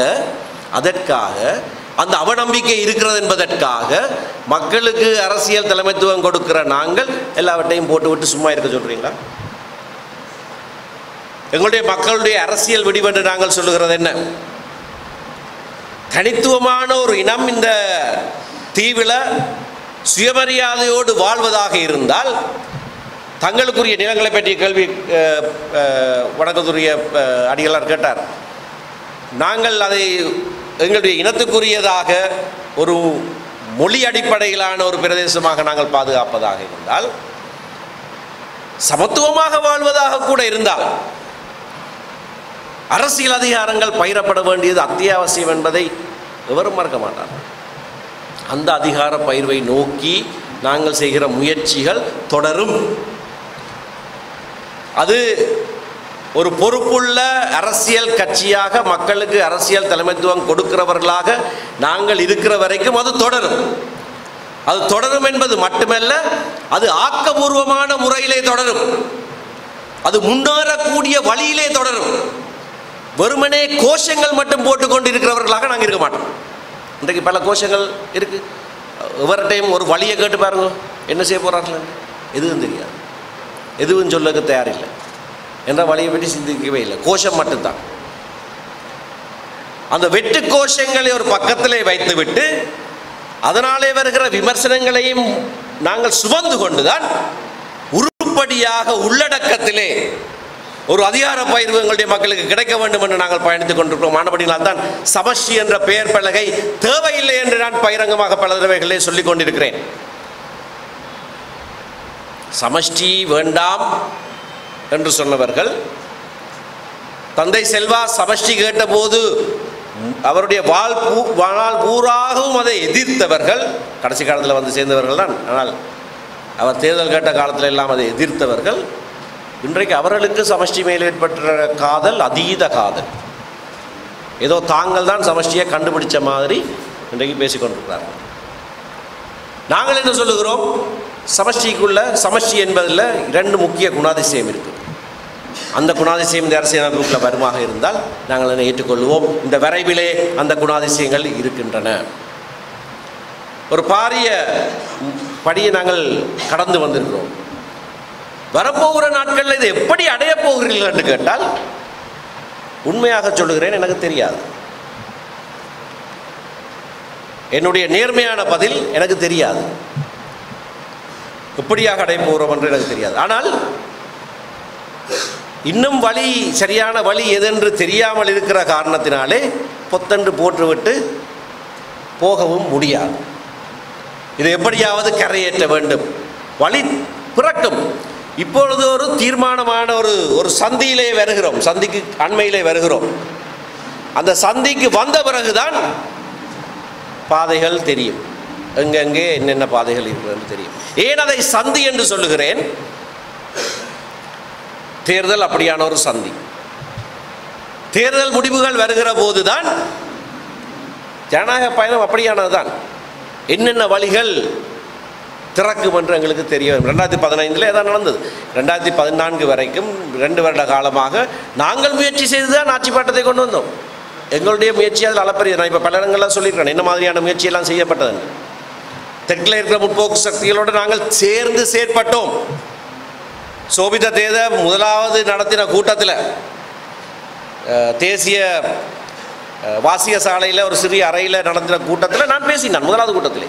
அதற்காக அந்த அவநம்பிக்கை இருக்கிறது என்பதற்காக மக்களுக்கு அரசியல் தலைமைத்துவம் கொடுக்கிற நாங்கள் எல்லாவற்றையும் போட்டு விட்டு சும்மா இருக்க சொல்கிறீங்களா எங்களுடைய மக்களுடைய அரசியல் விடிவென்று நாங்கள் சொல்லுகிறது என்ன? தனித்துவமான ஒரு இனம் இந்த தீவில் சுயமரியாதையோடு வாழ்வதாக இருந்தால் தங்களுக்குரிய நிலங்களை பற்றிய கேள்வி அஹ், வணக்கத்துரிய அடிகளார் கேட்டார். நாங்கள் அதை எங்களுடைய இனத்துக்குரியதாக ஒரு மொழி அடிப்படையிலான ஒரு பிரதேசமாக நாங்கள் பாதுகாப்பதாக இருந்தால் சமத்துவமாக வாழ்வதாக கூட இருந்தால் அரசியல் அதிகாரங்கள் பயிரப்பட வேண்டியது அத்தியாவசியம் என்பதை எவரும் மறக்க மாட்டார்கள். அந்த அதிகார பயிர்வை நோக்கி நாங்கள் செய்கிற முயற்சிகள் தொடரும். அது ஒரு பொறுப்புள்ள அரசியல் கட்சியாக மக்களுக்கு அரசியல் தலைமைத்துவம் கொடுக்கிறவர்களாக நாங்கள் இருக்கிற வரைக்கும் அது தொடரும். அது தொடரும் என்பது மட்டுமல்ல அது ஆக்கபூர்வமான முறையிலே தொடரும். அது முன்னேறக்கூடிய வழியிலே தொடரும். வெறுமனே கோஷங்கள் மட்டும் போட்டுக்கொண்டு இருக்கிறவர்களாக நாங்கள் இருக்க மாட்டோம். இன்றைக்கு பல கோஷங்கள் இருக்கு. டைம் ஒரு வழியை கேட்டு பாருங்க. என்ன செய்ய போகிறார்கள் எதுவும் தெரியாது. எதுவும் சொல்லக்கு தயாரில்லை. என்ற வழியை பற்றி சிந்திக்கவே இல்லை. கோஷம் மட்டும்தான். அந்த வெட்டு கோஷங்களை ஒரு பக்கத்திலே வைத்துவிட்டு அதனாலே வருகிற விமர்சனங்களையும் நாங்கள் சுமந்து கொண்டுதான் உருப்படியாக உள்ளடக்கத்திலே ஒரு அதிகார பயிர்வு எங்களுடைய மக்களுக்கு கிடைக்க வேண்டும் என்று நாங்கள் பயணித்துக் கொண்டிருக்கிறோம். ஆனபடினால் தான் சமஷ்டி என்ற பெயர் பலகை தேவையில்லை என்று நான் பகிரங்கமாக பல தடவைகளே சொல்லிக் கொண்டிருக்கிறேன். சமஷ்டி வேண்டாம் என்று சொன்னவர்கள் தந்தை செல்வா சமஷ்டி கேட்டபோது அவருடைய வாழ் பூ வாழ்நாள் பூராகவும் அதை எதிர்த்தவர்கள் கடைசி காலத்தில் வந்து சேர்ந்தவர்கள் தான். ஆனால் அவர் தேர்தல் கேட்ட காலத்தில் எல்லாம் அதை எதிர்த்தவர்கள். இன்றைக்கு அவர்களுக்கு சமஷ்டி மேல் ஏற்பட்ட காதல் அதீத காதல். ஏதோ தாங்கள் தான் சமஷ்டியை கண்டுபிடிச்ச மாதிரி இன்றைக்கு பேசிக்கொண்டிருக்கிறார்கள். நாங்கள் என்ன சொல்லுகிறோம்? சமஷ்டிக்குள்ள சமஷ்டி என்பதில் இரண்டு முக்கிய குணாதிசயம் இருக்குது அந்த குணாதிசயம் இந்த அரசியலமைப்புக்குள்ள வருமாக இருந்தால் நாங்கள் அதை ஏற்றுக்கொள்வோம். இந்த விரைவிலே அந்த குணாதிசயங்கள் இருக்கின்றன. ஒரு பாரிய படியை நாங்கள் கடந்து வந்திருக்கிறோம். வரப்போகிற நாட்களில் இதை எப்படி அடையப் போகிறீர்கள் என்று கேட்டால் உண்மையாக சொல்லுகிறேன் எனக்கு தெரியாது. என்னுடைய நேர்மையான பதில் எனக்கு தெரியாது. எப்படியாக அடைய போகிறோம் என்று எனக்கு தெரியாது. ஆனால் இன்னும் வழி சரியான வழி எதென்று தெரியாமல் இருக்கிற காரணத்தினாலே பொத்தன்று போட்டுவிட்டு போகவும் முடியாது. இது எப்படியாவது கரையேற்ற வேண்டும். வழி பிறக்கும். இப்பொழுது ஒரு தீர்மானமான ஒரு ஒரு சந்தியிலே வருகிறோம். சந்திக்கு அண்மையிலே வருகிறோம். அந்த சந்திக்கு வந்த பிறகுதான் பாதைகள் தெரியும். எங்கெங்கே என்னென்ன பாதைகள் இருக்கிறது தெரியும். ஏன் அதை சந்தி என்று சொல்லுகிறேன்? தேர்தல் அப்படியான ஒரு சந்தி. தேர்தல் முடிவுகள் வருகிற போதுதான் ஜனநாயக பயணம் அப்படியானதுதான். என்னென்ன வழிகள் திறக்கும் என்று எங்களுக்கு தெரிய வரும் ரெண்டாயிரத்தி பதினைந்தில் ஏதாவது நடந்தது. ரெண்டாயிரத்தி பதினான்கு வரைக்கும் ரெண்டு வருட காலமாக நாங்கள் முயற்சி செய்து தான் ஆட்சி பாட்டத்தை கொண்டு வந்தோம். எங்களுடைய முயற்சி அதில் அளப்பரியது நான் இப்போ பல இடங்கள்லாம் சொல்லியிருக்கேன் என்ன மாதிரியான முயற்சியெல்லாம் செய்யப்பட்டது தெற்கில் இருக்கிற முற்போக்கு சக்திகளோடு நாங்கள் சேர்ந்து செயற்பட்டோம். சோபித தேத முதலாவது நடத்தின கூட்டத்தில் தேசிய வாசிய சாலையில் ஒரு சிறிய அறையில் நடத்தின கூட்டத்தில் நான் பேசினேன் முதலாவது கூட்டத்திலே.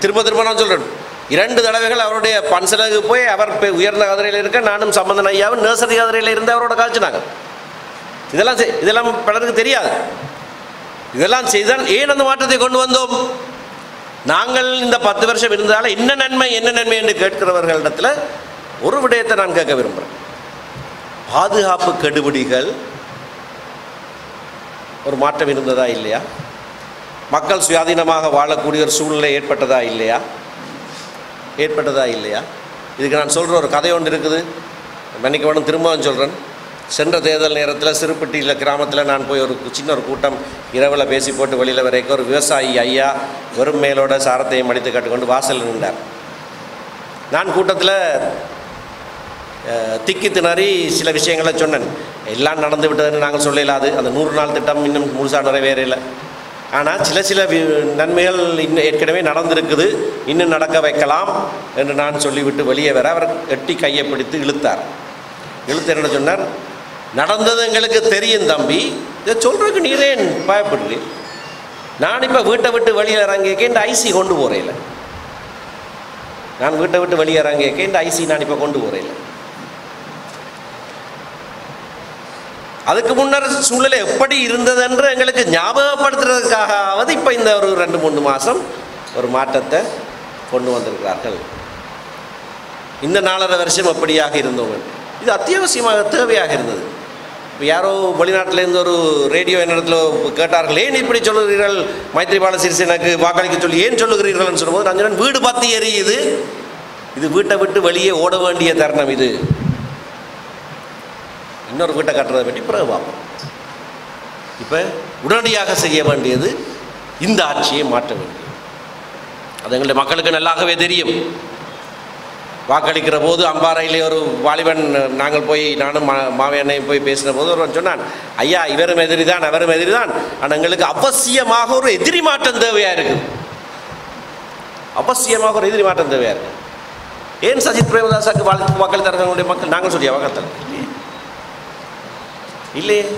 திரும்ப திரும்ப நான் சொல்கிறேன் இரண்டு தடவைகள் அவருடைய பன்சலகு போய் அவர் போய் உயர்ந்த கதிரையில் இருக்க நானும் சம்பந்தன் ஐயாவும் நர்சரி கதிரையில் இருந்து அவரோட காய்ச்சினாங்க. இதெல்லாம் செய்- இதெல்லாம் பலருக்கு தெரியாது. இதெல்லாம் செய்தால் ஏன் அந்த மாற்றத்தை கொண்டு வந்தோம்? நாங்கள் இந்த பத்து வருஷம் இருந்ததால் என்ன நன்மை என்ன நன்மை என்று கேட்கிறவர்களிடத்தில் ஒரு விடயத்தை நான் கேட்க விரும்புகிறேன் பாதுகாப்பு கெடுபிடிகள் ஒரு மாற்றம் இருந்ததா இல்லையா? மக்கள் சுயாதீனமாக வாழக்கூடிய ஒரு சூழ்நிலை ஏற்பட்டதா இல்லையா? ஏற்பட்டதா இல்லையா? இதுக்கு நான் சொல்கிற ஒரு கதை ஒன்று இருக்குது. மன்னிக்க வேணும் திரும்பவும் சொல்கிறேன் சென்ற தேர்தல் நேரத்தில் சிறுப்பட்டியில் கிராமத்தில் நான் போய் ஒரு சின்ன ஒரு கூட்டம் இரவில் பேசி போட்டு வெளியில் வரைக்கும் ஒரு விவசாயி ஐயா வெறும் மேலோட சாரத்தையும் மடித்து கட்டுக்கொண்டு வாசல் நின்றார். நான் கூட்டத்தில் திக்கி திணறி சில விஷயங்களை சொன்னேன். எல்லாம் நடந்து விட்டதுன்னு நாங்கள் சொல்லலாது அந்த நூறு நாள் திட்டம் இன்னும் முழுசாக நிறைவேறலை. ஆனால் சில சில வி- நன்மைகள் இன்னும் ஏற்கனவே நடந்திருக்குது. இன்னும் நடக்க வைக்கலாம் என்று நான் சொல்லிவிட்டு வெளியே வர அவர் எட்டி கையை பிடித்து இழுத்தார். இழுத்து என்ன சொன்னார்? நடந்தது எங்களுக்கு தெரியும் தம்பி. இதை சொல்கிறதுக்கு நீரேன் பயப்படுறீர் நான் இப்போ வீட்டை விட்டு வெளியே இறங்கிக்க இந்த ஐசி கொண்டு போகிறேன் நான் வீட்டை விட்டு வெளியே இறங்கிக்க இந்த ஐசி நான் இப்போ கொண்டு போகிறேன் அதுக்கு முன்னர் சூழ்நிலை எப்படி இருந்ததென்று எங்களுக்கு ஞாபகப்படுத்துறதுக்காகவது இப்போ இந்த ஒரு ரெண்டு மூணு மாதம் ஒரு மாற்றத்தை கொண்டு வந்திருக்கிறார்கள். இந்த நாலரை வருஷம் எப்படியாக இருந்தோம்? இது அத்தியாவசியமாக தேவையாக இருந்தது. இப்போ யாரோ வெளிநாட்டிலேருந்து ஒரு ரேடியோ என்னிடத்தில் கேட்டார்கள் ஏன் இப்படி சொல்லுகிறீர்கள்? மைத்ரிபால சிறிசேனாக்கு வாக்களிக்க சொல்லி ஏன் சொல்லுகிறீர்கள்னு சொல்லும்போது நான் சொன்னேன் வீடு பார்த்து எரியுது. இது வீட்டை விட்டு வெளியே ஓட வேண்டிய தருணம் இது. இன்னொரு வீட்டை கட்டுறதை பற்றி பிறகு பார்ப்போம். இப்போ உடனடியாக செய்ய வேண்டியது இந்த ஆட்சியை மாற்ற வேண்டியது. அது எங்களுடைய மக்களுக்கு நல்லாகவே தெரியும். வாக்களிக்கிற போது அம்பாறையிலே ஒரு வாலிபன் நாங்கள் போய் நானும் மா மாவையண்ணையும் போய் பேசின போது ஒருவன் சொன்னான் ஐயா இவரும் எதிரி தான் அவரும் எதிரி தான் ஆனால் எங்களுக்கு அவசியமாக ஒரு எதிரி மாற்றம் தேவையாக இருக்குது அவசியமாக ஒரு எதிரி மாற்றம் தேவையாக இருக்குது ஏன் சஜித் பிரேமதாசாக்கு மக்கள் வாக்களித்தார்களுடைய மக்கள்? நாங்கள் சொல்லியா வாக்களித்தாங்க இல்லையே?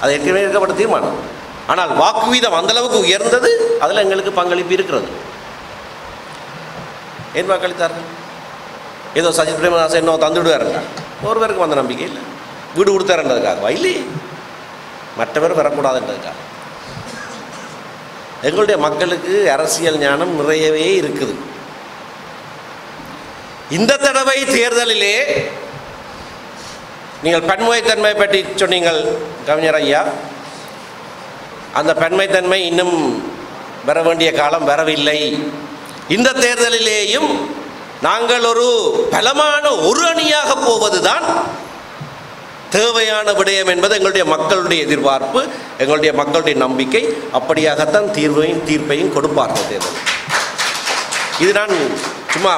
அது ஏற்கனவே இருக்கப்பட்ட தீர்மானம். ஆனால் வாக்கு வீதம் உயர்ந்தது அதில் எங்களுக்கு பங்களிப்பு இருக்கிறது. ஏன் வாக்களித்தார்கள்? ஏதோ சஜித் பிரேமதாசன் இன்னும் தந்து ஒரு ஒருவருக்கு வந்த நம்பிக்கை இல்லை. வீடு கொடுத்தாருன்றதுக்காகவா? இல்லையே. மற்றவர் வரக்கூடாதுன்றதுக்காக. எங்களுடைய மக்களுக்கு அரசியல் ஞானம் நிறையவே இருக்குது. இந்த தடவை தேர்தலிலே நீங்கள் பன்முகைத்தன்மை பற்றி சொன்னீங்கள் கவிஞர் ஐயா. அந்த பன்மைத்தன்மை இன்னும் வர வேண்டிய காலம் வரவில்லை. இந்த தேர்தலிலேயும் நாங்கள் ஒரு பலமான ஒரு அணியாக போவதுதான் தேவையான விடயம் என்பது எங்களுடைய மக்களுடைய எதிர்பார்ப்பு எங்களுடைய மக்களுடைய நம்பிக்கை. அப்படியாகத்தான் தீர்வையும் தீர்ப்பையும் கொடுப்பார்கள் தேர்தல். இது நான் சும்மா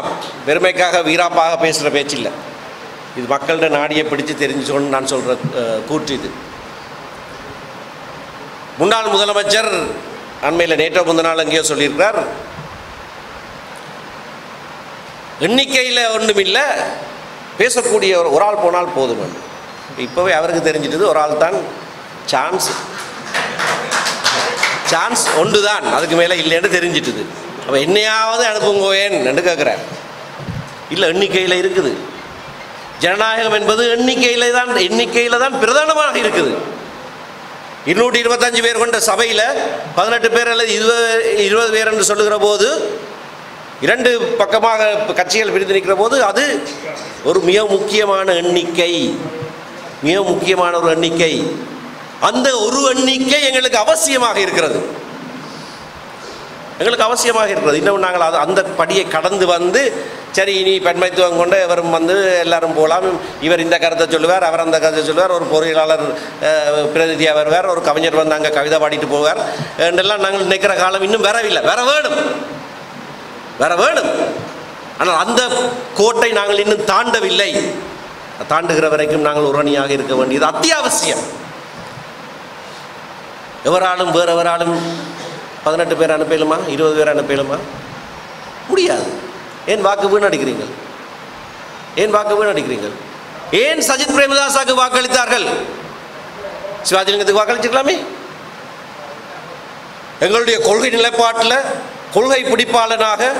பெருமைக்காக வீராப்பாக பேசுகிற பேச்சில்லை. இது மக்கள்கிட்ட நாடியை பிடிச்சு தெரிஞ்சுக்கணும்னு நான் சொல்கிற கூற்று இது. முன்னாள் முதலமைச்சர் அண்மையில் நேற்று முந்த நாள் எங்கேயோ சொல்லியிருக்கிறார். எண்ணிக்கையில் ஒன்றுமில்லை பேசக்கூடிய ஒரு ஒரு ஆள் போனால் போதும் இப்போவே அவருக்கு தெரிஞ்சிட்டது ஒரு ஆள் தான் சான்ஸ். சான்ஸ் ஒன்று தான் அதுக்கு மேலே இல்லைன்னு தெரிஞ்சிட்டுது. அப்போ என்னையாவது அனுப்புங்கோயேன் என்று கேட்குறேன் இல்லை எண்ணிக்கையில் இருக்குது. ஜனநாயகம் என்பது எண்ணிக்கையில் தான் எண்ணிக்கையில் தான் பிரதானமாக இருக்குது. இருநூற்றி இருபத்தஞ்சு பேர் கொண்ட சபையில் பதினெட்டு பேர் அல்லது இருபது இருபது பேர் என்று சொல்லுகிற போது இரண்டு பக்கமாக கட்சிகள் பிரிந்து நிற்கிற போது அது ஒரு மிக முக்கியமான எண்ணிக்கை. மிக முக்கியமான ஒரு எண்ணிக்கை. அந்த ஒரு எண்ணிக்கை எங்களுக்கு அவசியமாக இருக்கிறது. எங்களுக்கு அவசியமாக இருக்கிறது. இன்னும் நாங்கள் அது அந்த படியை கடந்து வந்து சரி இனி பெண்மைத்துவம் கொண்டு இவரும் வந்து எல்லாரும் போகலாம். இவர் இந்த கருத்தை சொல்லுவார் அவர் அந்த கருத்தை சொல்லுவார். ஒரு பொறியியலாளர் பிரதிநிதியாக வருவார். ஒரு கவிஞர் வந்து அங்கே கவிதை பாடிட்டு போவார். என்றெல்லாம் நாங்கள் நினைக்கிற காலம் இன்னும் வரவில்லை. வர வேணும் வர வேணும் ஆனால் அந்த கோட்டை நாங்கள் இன்னும் தாண்டவில்லை. தாண்டுகிற வரைக்கும் நாங்கள் உரணியாக இருக்க வேண்டியது அத்தியாவசியம். எவராலும் வேறெவராலும் பதினெட்டு பேர் அனுப்பலுமா? இருபது பேர் அனுப்பலுமா? முடியாது. ஏன் வாக்கு வீணடிக்கிறீர்கள்? ஏன் வாக்கு வீணடிக்கிறீர்கள்? ஏன் சஜித் பிரேமதாசாக்கு வாக்களித்தார்கள்? சிவாஜிலிங்கத்துக்கு வாக்களிச்சிருக்கலாமே? எங்களுடைய கொள்கை நிலைப்பாட்டில் கொள்கை பிடிப்பாளனாக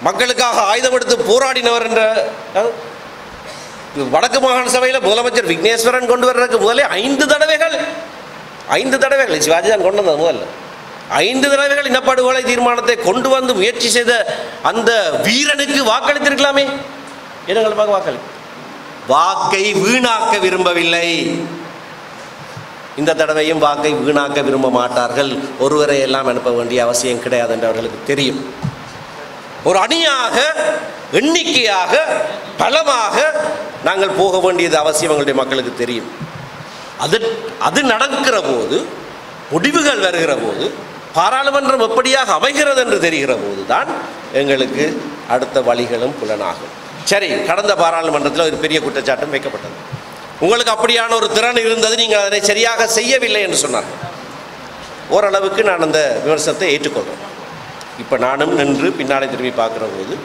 மக்களுக்காக ஆயுதம் எடுத்து போராடினவர் என்ற வடக்கு மாகாண சபையில் முதலமைச்சர் விக்னேஸ்வரன் கொண்டு வர்றதுக்கு முதலே ஐந்து தடவைகள். ஐந்து தடவைகள். சிவாஜி தான் கொண்டு வந்தது முதல்ல. ஐந்து தடவைகள் இனப்படுகொலை தீர்மானத்தை கொண்டு வந்து முயற்சி செய்த அந்த வீரனுக்கு வாக்களித்திருக்கலாமே. இடங்களுக்காக வாக்களி? வாக்கை வீணாக்க விரும்பவில்லை. இந்த தடவையும் வாக்கை வீணாக்க விரும்ப மாட்டார்கள். ஒருவரை எல்லாம் அனுப்ப வேண்டிய அவசியம் கிடையாது என்று அவர்களுக்கு தெரியும். ஒரு அணியாக எண்ணிக்கையாக பலமாக நாங்கள் போக வேண்டியது அவசியம் எங்களுடைய மக்களுக்கு தெரியும். அது அது நடக்கிற போது முடிவுகள் வருகிற போது பாராளுமன்றம் எப்படியாக அமைகிறது என்று தெரிகிற போது தான் எங்களுக்கு அடுத்த வழிகளும் புலனாகும். சரி கடந்த பாராளுமன்றத்தில் ஒரு பெரிய குற்றச்சாட்டும் வைக்கப்பட்டது. உங்களுக்கு அப்படியான ஒரு திறன் இருந்தது நீங்கள் அதனை சரியாக செய்யவில்லை என்று சொன்னார் ஓரளவுக்கு நான் அந்த விமர்சனத்தை ஏற்றுக்கொள்கிறேன். இப்போ நானும் நின்று பின்னாடி திரும்பி பார்க்குற போது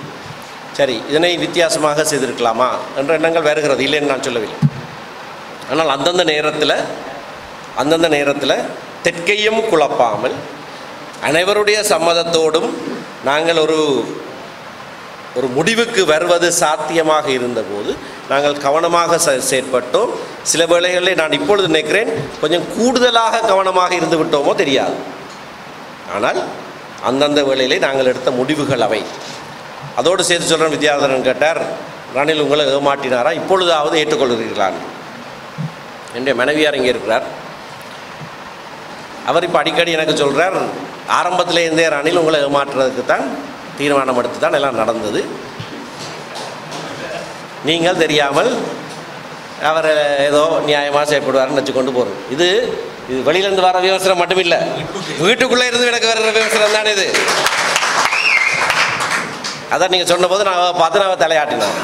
சரி இதனை வித்தியாசமாக செய்திருக்கலாமா என்ற எண்ணங்கள் வருகிறது இல்லைன்னு நான் சொல்லவில்லை. ஆனால் அந்தந்த நேரத்தில் அந்தந்த நேரத்தில் தெற்கையும் குழப்பாமல் அனைவருடைய சம்மதத்தோடும் நாங்கள் ஒரு ஒரு முடிவுக்கு வருவது சாத்தியமாக இருந்தபோது நாங்கள் கவனமாக செயற்பட்டோம். சில வேளைகளில் நான் இப்பொழுது நினைக்கிறேன் கொஞ்சம் கூடுதலாக கவனமாக இருந்து விட்டோமோ தெரியாது. ஆனால் அந்தந்த வேளையிலே நாங்கள் எடுத்த முடிவுகள் அவை. அதோடு சேர்த்து சொல்கிறேன் வித்யாதரன் கேட்டார் ரணில் உங்களை ஏமாட்டினாரா இப்பொழுதாவது ஏற்றுக்கொள்கிறீர்களான் என்னுடைய மனைவியார் இங்கே இருக்கிறார். அவர் இப்போ அடிக்கடி எனக்கு சொல்கிறார் ஆரம்பத்தில் இருந்தே ரணில் உங்களை ஏமாற்றுறதுக்கு தான் தீர்மானம் எடுத்து தான் எல்லாம் நடந்தது. நீங்கள் தெரியாமல் அவர் ஏதோ நியாயமாக செயல்படுவார்னு வச்சு கொண்டு போகிறோம் இது இது வெளியிலேருந்து வர விமர்சனம் மட்டும் இல்லை வீட்டுக்குள்ளே இருந்து எனக்கு வர்ற விமர்சனம் தானே இது. அதான் நீங்கள் சொன்னபோது நான் பார்த்து நான் தலையாட்டினேன்.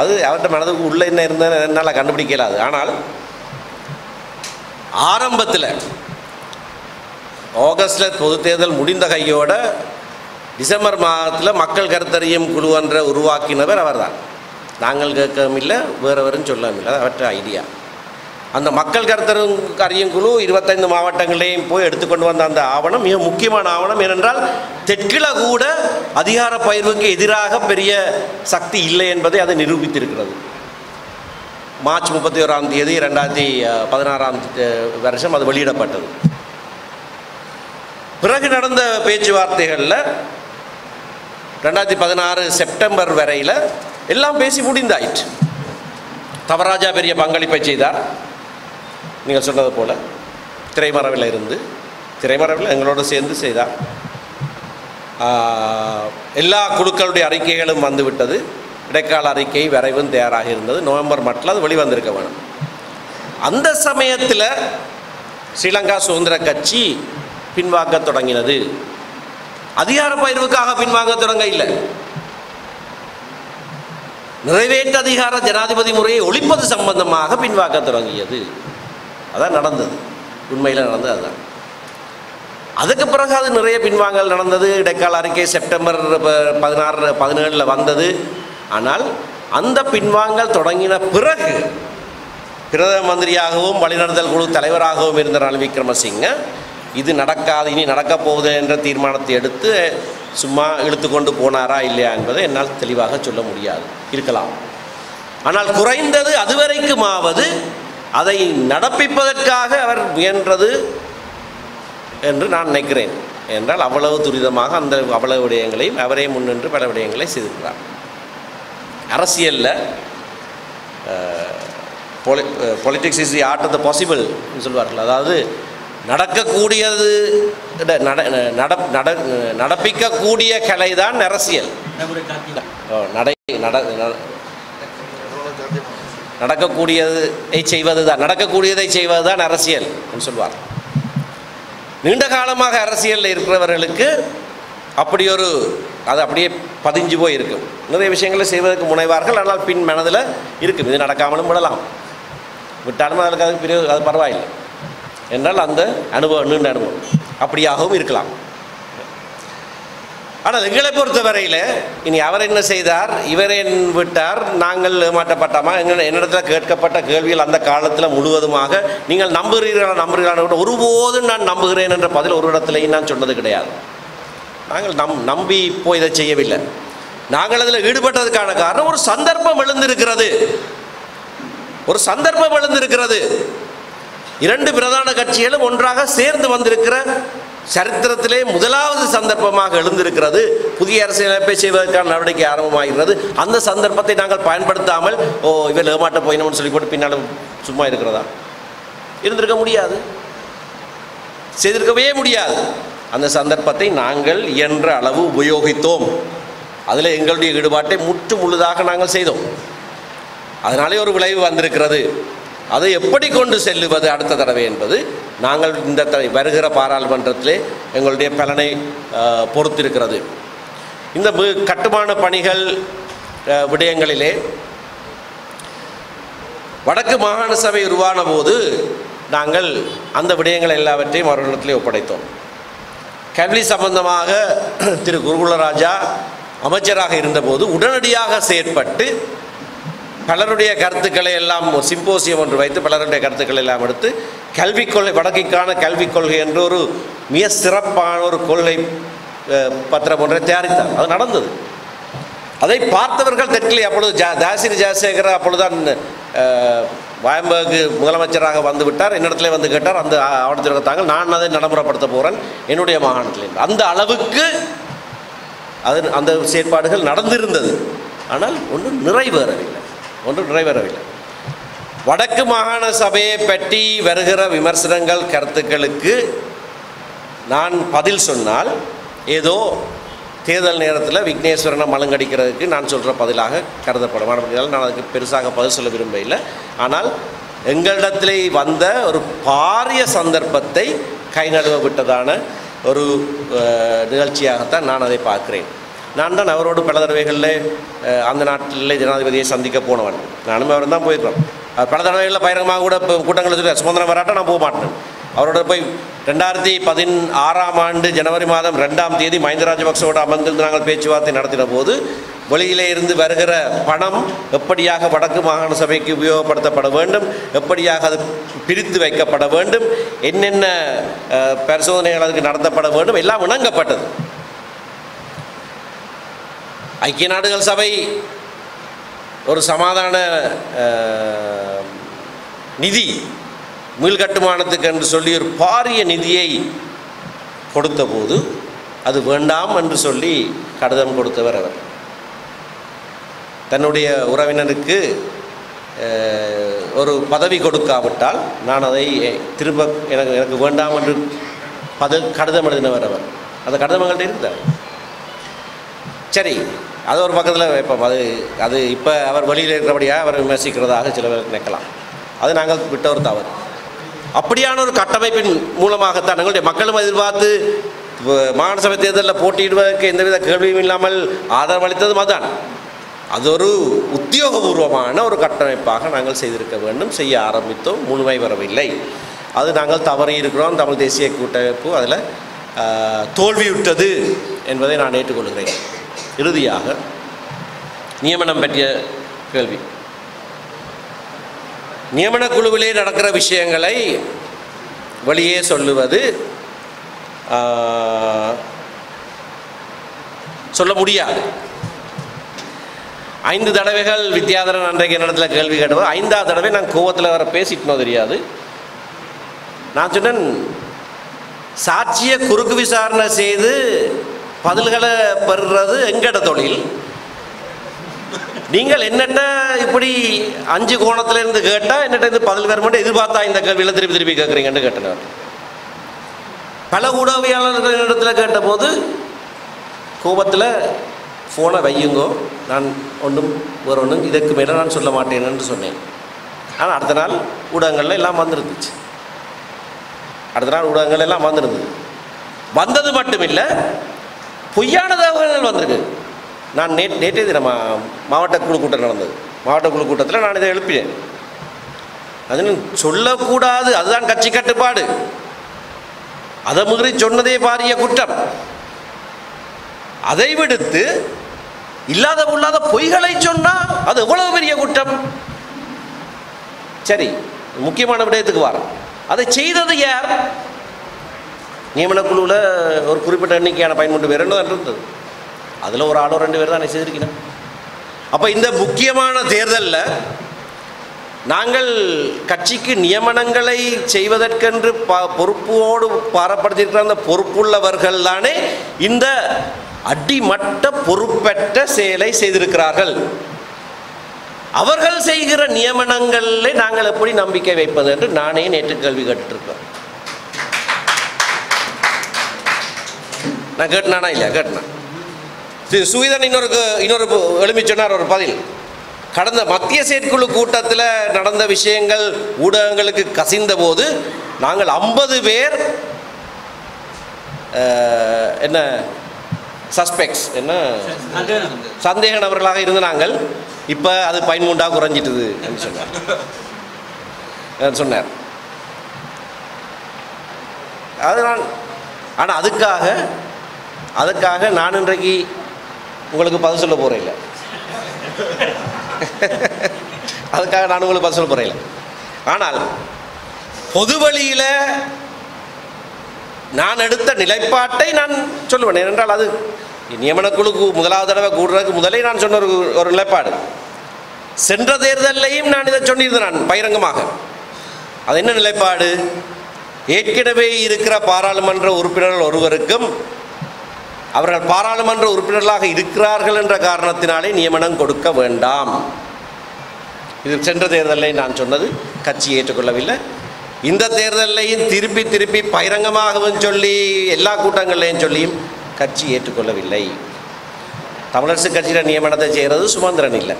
அது அவர்கிட்ட மனதுக்கு உள்ளே என்ன இருந்தால் என்னால் கண்டுபிடிக்கலாது ஆனால் ஆரம்பத்தில் ஆகஸ்டில் பொது தேர்தல் முடிந்த கையோட டிசம்பர் மாதத்தில் மக்கள் கருத்தறியும் குழு என்ற உருவாக்கினவர் அவர்தான். நாங்கள் கேட்கவும் இல்லை வேறவரும் சொல்லவும் இல்லை. அவற்ற ஐடியா அந்த மக்கள் கருத்தரும் அறியும் குழு இருபத்தைந்து மாவட்டங்களையும் போய் எடுத்துக்கொண்டு வந்த அந்த ஆவணம் மிக முக்கியமான ஆவணம். ஏனென்றால் தெற்கில கூட அதிகார பயிர்வுக்கு எதிராக பெரிய சக்தி இல்லை என்பதை அதை நிரூபித்திருக்கிறது. மார்ச் முப்பத்தி ஓராம் தேதி ரெண்டாயிரத்தி பதினாறாம் வருஷம் அது வெளியிடப்பட்டது. பிறகு நடந்த பேச்சுவார்த்தைகளில் ரெண்டாயிரத்தி பதினாறு செப்டம்பர் வரையில் எல்லாம் பேசி முடிந்தாயிற்று. தவராஜா பெரிய பங்களிப்பை செய்தார். நீங்கள் சொன்னது போல் திரைமறைவில் இருந்து திரைமறைவில் எங்களோடு சேர்ந்து செய்தார். எல்லா குழுக்களுடைய அறிக்கைகளும் வந்துவிட்டது. இடைக்கால அறிக்கை வரைவும் தயாராக இருந்தது. நவம்பர் மட்டில் அது வெளிவந்திருக்க வேணும் அந்த சமயத்தில் ஸ்ரீலங்கா சுதந்திர கட்சி பின்வாங்க தொடங்கினது. அதிகார பயிர்வுக்காக பின்வாங்க தொடங்க இல்லை. நிறைவேற்று அதிகார ஜனாதிபதி முறையை ஒழிப்பது சம்பந்தமாக பின்வாக்க தொடங்கியது. அதான் நடந்தது. உண்மையில் நடந்தது அதுதான். அதுக்கு பிறகு அது நிறைய பின்வாங்கல் நடந்தது. இடைக்கால அறிக்கை செப்டம்பர் ப- பதினாறு பதினேழில் வந்தது. ஆனால் அந்த பின்வாங்கல் தொடங்கின பிறகு பிரதம மந்திரியாகவும் வழிநடத்தல் குழு தலைவராகவும் இருந்த ரணில் விக்ரமசிங்க இது நடக்காது இனி நடக்கப் போகுது என்ற தீர்மானத்தை எடுத்து சும்மா இழுத்து கொண்டு போனாரா இல்லையா என்பதை என்னால் தெளிவாக சொல்ல முடியாது இருக்கலாம். ஆனால் குறைந்தது அதுவரைக்குமாவது அதை நடப்பிப்பதற்காக அவர் முயன்றது என்று நான் நினைக்கிறேன். என்றால் அவ்வளவு துரிதமாக அந்த அவ்வளவு விடயங்களையும் அவரே முன்னின்று பல விடயங்களை செய்திருக்கிறார். அரசியலில் politics is the art of the possible சொல்வார்கள். அதாவது நடக்கக்கூடியது நட நட நடப்பிக்கக்கூடிய கலை தான் அரசியல். ஓ, நடை நட நடக்கக்கூடியதை செய்வது தான் நடக்கக்கூடியதை செய்வது தான் அரசியல் சொல்வார் நீண்ட காலமாக அரசியலில் இருக்கிறவர்களுக்கு அப்படி ஒரு அது அப்படியே பதிஞ்சு போய் இருக்கும் நிறைய விஷயங்களை செய்வதற்கு முனைவார்கள் ஆனால் பின் மனதில் இருக்கும் இது நடக்காமலும் விடலாம். விட்டாலும் அதுக்கு அது பெரிய அது பரவாயில்லை. என்றால் அந்த அனுபவம் நீண்ட அனுபவம். அப்படியாகவும் இருக்கலாம். ஆனால் எங்களை பொறுத்தவரையில் இனி அவர் என்ன செய்தார் இவர் என் விட்டார் நாங்கள் ஏமாற்றப்பட்டோமா? எங்கள் என்னிடத்தில் கேட்கப்பட்ட கேள்விகள் அந்த காலத்தில் முழுவதுமாக நீங்கள் நம்புகிறீர்களா கூட ஒருபோதும் நான் நம்புகிறேன் என்ற பதில் ஒரு இடத்துலையும் நான் சொன்னது கிடையாது. நாங்கள் நம் நம்பி இப்போ இதை செய்யவில்லை. நாங்கள் அதில் ஈடுபட்டதுக்கான காரணம் ஒரு சந்தர்ப்பம் எழுந்திருக்கிறது. ஒரு சந்தர்ப்பம் எழுந்திருக்கிறது. இரண்டு பிரதான கட்சிகளும் ஒன்றாக சேர்ந்து வந்திருக்கிற சரித்திரத்திலே முதலாவது சந்தர்ப்பமாக எழுந்திருக்கிறது. புதிய அரசியலமைப்பை செய்வதற்கான நடவடிக்கை ஆரம்பமாகிறது. அந்த சந்தர்ப்பத்தை நாங்கள் பயன்படுத்தாமல் ஓ இவர் ஏமாட்ட போயினோம்னு சொல்லி போட்டு பின்னால் சும்மா இருக்கிறதா? இருந்திருக்க முடியாது. செய்திருக்கவே முடியாது. அந்த சந்தர்ப்பத்தை நாங்கள் இயன்ற அளவு உபயோகித்தோம். அதில் எங்களுடைய ஈடுபாட்டை முற்று முழுதாக நாங்கள் செய்தோம். அதனாலே ஒரு விளைவு வந்திருக்கிறது. அதை எப்படி கொண்டு செல்லுவது அடுத்த தடவை என்பது நாங்கள் இந்த த வருகிற பாராளுமன்றத்திலே எங்களுடைய பலனை பொறுத்திருக்கிறது. இந்த கட்டுமான பணிகள் விடயங்களிலே வடக்கு மாகாண சபை உருவான போது நாங்கள் அந்த விடயங்கள் எல்லாவற்றையும் அவர்களிடத்திலே ஒப்படைத்தோம். கல்வி சம்பந்தமாக [CLEARS THROAT] திரு குருகுலராஜா அமைச்சராக இருந்தபோது உடனடியாக செயற்பட்டு பலருடைய கருத்துக்களை எல்லாம் சிம்போசியம் ஒன்று வைத்து பலருடைய கருத்துக்களை எல்லாம் எடுத்து கல்விக் கொள்கை வடக்கிற்கான கல்விக் கொள்கை என்ற ஒரு மிக சிறப்பான ஒரு கொள்கை பத்திரம் ஒன்றை தயாரித்தார். அது நடந்தது. அதை பார்த்தவர்கள் தெற்கிலே அப்பொழுது ஜா தாசிரி ஜெயசேகர் அப்பொழுதுதான் அஹ், வாயம்பேக்கு முதலமைச்சராக வந்து விட்டார். என்னிடத்துல வந்து கேட்டார் அந்த ஆவணத்தில் எடுத்தாங்க நான் அதை நடைமுறைப்படுத்த போகிறேன் என்னுடைய மாகாணத்தில். அந்த அளவுக்கு அது அந்த செயற்பாடுகள் நடந்திருந்தது. ஆனால் ஒன்றும் நிறைவேறவில்லை. ஒன்றும் நிறைவேறவில்லை. வடக்கு மாகாண சபையை பற்றி வருகிற விமர்சனங்கள் கருத்துக்களுக்கு நான் பதில் சொன்னால் ஏதோ தேர்தல் நேரத்தில் விக்னேஸ்வரனை மலங்கடிக்கிறதுக்கு நான் சொல்கிற பதிலாக கருதப்படும். அப்படினால நான் அதுக்கு பெருசாக பதில் சொல்ல விரும்பவில்லை. ஆனால் எங்களிடத்திலே வந்த ஒரு பாரிய சந்தர்ப்பத்தை கை நழுவ விட்டதான ஒரு நிகழ்ச்சியாகத்தான் நான் அதை பார்க்கிறேன். நான் தான் அவரோடு பல தடவைகளில் அந்த நாட்டிலே ஜனாதிபதியை சந்திக்க போனவன். நானும் அவரும் தான் போயிருக்கிறோம் பல தடவைகளில் பகிரங்கமாக கூட இப்போ சொல்லி சுதந்திரம் வராட்ட நான் போக மாட்டேன். அவரோட போய் ரெண்டாயிரத்தி பதின் ஆறாம் ஆண்டு ஜனவரி மாதம் ரெண்டாம் தேதி மஹிந்த ராஜபக்சோட அமர்ந்திருந்து நாங்கள் பேச்சுவார்த்தை நடத்தின போது வெளியிலே இருந்து வருகிற பணம் எப்படியாக வடக்கு மாகாண சபைக்கு உபயோகப்படுத்தப்பட வேண்டும் எப்படியாக அது பிரித்து வைக்கப்பட வேண்டும் என்னென்ன பரிசோதனைகள் அதுக்கு நடத்தப்பட வேண்டும் எல்லாம் இணங்கப்பட்டது. ஐக்கிய நாடுகள் சபை ஒரு சமாதான நிதி மீள்கட்டுமானத்துக்கு என்று சொல்லி ஒரு பாரிய நிதியை கொடுத்தபோது அது வேண்டாம் என்று சொல்லி கடிதம் கொடுத்தவர் அவர். தன்னுடைய உறவினருக்கு ஒரு பதவி கொடுக்காவிட்டால் நான் அதை திரும்ப எனக்கு எனக்கு வேண்டாம் என்று பத கடிதம் எழுதினவர் அவர். அந்த கடிதம் எங்கள்கிட்ட இருந்தார் சரி அது ஒரு பக்கத்தில் வைப்போம். அது அது இப்போ அவர் வெளியில் இருக்கிறபடியாக அவர் விமர்சிக்கிறதாக சில பேர் நினைக்கலாம். அது நாங்கள் விட்ட ஒரு தவறு. அப்படியான ஒரு கட்டமைப்பின் மூலமாகத்தான் எங்களுடைய மக்களும் எதிர்பார்த்து வ- மாகாண சபை தேர்தலில் போட்டியிடுவதற்கு எந்தவித கேள்வியும் இல்லாமல் ஆதரவளித்ததும் அதுதான். அது ஒரு உத்தியோகபூர்வமான ஒரு கட்டமைப்பாக நாங்கள் செய்திருக்க வேண்டும். செய்ய ஆரம்பித்தோம் முழுமை வரவில்லை. அது நாங்கள் தவறி இருக்கிறோம். தமிழ் தேசிய கூட்டமைப்பு அதில் தோல்வியுற்றது என்பதை நான் ஏற்றுக்கொள்கிறேன். இறுதியாக நியமனம் பற்றிய கேள்வி. நியமன குழுவிலே நடக்கிற விஷயங்களை வெளியே சொல்லுவது சொல்ல முடியாது. ஐந்து தடவைகள் வித்யாதரன் அன்றைக்கு இடத்துல கேள்வி கேட்டவர் ஐந்தாவது தடவை நான் கோவத்தில் வர பேசிட்டனோ தெரியாது. நான் சொன்னேன் சாட்சியை குறுக்கு விசாரணை செய்து பதில்களை பெறுறது எங்கட தொழில்? நீங்கள் என்னட்ட இப்படி அஞ்சு கோணத்துல இருந்து கேட்டால் என்னட்ட இருந்து பதில் வர மட்டும் எதிர்பார்த்தா இந்த கேள்வியில் திருப்பி திருப்பி கேட்குறீங்கன்னு கேட்டனர் பல ஊடகவியாளர்கள் இடத்துல கேட்டபோது கோபத்தில் ஃபோனை வையுங்கோ நான் ஒன்றும் வேறு ஒன்றும் இதற்கு மேலே நான் சொல்ல மாட்டேன்னு சொன்னேன். ஆனால் அடுத்த நாள் ஊடகங்கள்ல எல்லாம் வந்துருந்துச்சு. அடுத்த நாள் ஊடகங்கள் எல்லாம் வந்துருந்தது. வந்தது மட்டும் இல்லை பொய்யான தகவல்கள் வந்திருக்கு. நான் நே நேற்றே தினம் மா- மாவட்ட குழு கூட்டம் நடந்தது. மாவட்ட குழு கூட்டத்தில் நான் இதை எழுப்பினேன். அது சொல்லக்கூடாது. அதுதான் கட்சி கட்டுப்பாடு. அதை முதிரி சொன்னதே பாரிய குற்றம். அதை விடுத்து இல்லாத உள்ளாத பொய்களை சொன்னால் அது எவ்வளவு பெரிய குற்றம்? சரி முக்கியமான விடயத்துக்கு வர அதை செய்தது யார்? நியமன குழுவில் ஒரு குறிப்பிட்ட எண்ணிக்கையான பயன்பாட்டு பேர் என்ன இருந்தது. அதில் ஒரு ஆளோ ரெண்டு பேர் தான் செய்திருக்கிறேன் அப்போ இந்த முக்கியமான தேர்தலில் நாங்கள் கட்சிக்கு நியமனங்களை செய்வதற்கென்று ப பொறுப்போடு பாரப்படுத்தியிருக்கிற அந்த பொறுப்புள்ளவர்கள் தானே இந்த அடிமட்ட பொறுப்பற்ற செயலை செய்திருக்கிறார்கள். அவர்கள் செய்கிற நியமனங்களில் நாங்கள் எப்படி நம்பிக்கை வைப்பது என்று நானே நேற்று கேள்வி கேட்டுருக்கேன் நான் கேட்டனானா இல்லையா? கேட்டனா? திரு சுவிதன் இன்னொரு இன்னொரு எழுப்பி சொன்னார் ஒரு பதில். கடந்த மத்திய செயற்குழு கூட்டத்தில் நடந்த விஷயங்கள் ஊடகங்களுக்கு கசிந்த போது நாங்கள் ஐம்பது பேர் என்ன சஸ்பெக்ட்ஸ் என்ன? சந்தேக நபர்களாக இருந்த நாங்கள் இப்போ அது பதிமூண்டாக குறைஞ்சிட்டுது என்று சொன்னார். சொன்னார். அது நான் ஆனால் அதுக்காக அதுக்காக நான் இன்றைக்கு உங்களுக்கு பதில் சொல்ல போகிறேன் இல்லை. அதுக்காக நான் உங்களுக்கு பதில் சொல்ல போகிறேன் இல்லை. ஆனால் பொது வழியில் நான் எடுத்த நிலைப்பாட்டை நான் சொல்லுவேன். ஏனென்றால் அது நியமனக்குழுக்கு முதலாவது தடவை கூடுறதுக்கு முதலே நான் சொன்ன ஒரு ஒரு நிலைப்பாடு. சென்ற தேர்தலையும் நான் இதை சொல்லியிருந்தேன் நான் பகிரங்கமாக. அது என்ன நிலைப்பாடு? ஏற்கனவே இருக்கிற பாராளுமன்ற உறுப்பினர்கள் ஒருவருக்கும் அவர்கள் பாராளுமன்ற உறுப்பினர்களாக இருக்கிறார்கள் என்ற காரணத்தினாலே நியமனம் கொடுக்க வேண்டாம். இது சென்ற தேர்தலில் நான் சொன்னது கட்சி ஏற்றுக்கொள்ளவில்லை. இந்த தேர்தலையும் திருப்பி திருப்பி பகிரங்கமாகவும் சொல்லி எல்லா கூட்டங்கள்லையும் சொல்லியும் கட்சி ஏற்றுக்கொள்ளவில்லை. தமிழரசு கட்சியில் நியமனத்தை செய்கிறது சுமந்திரன் இல்லை.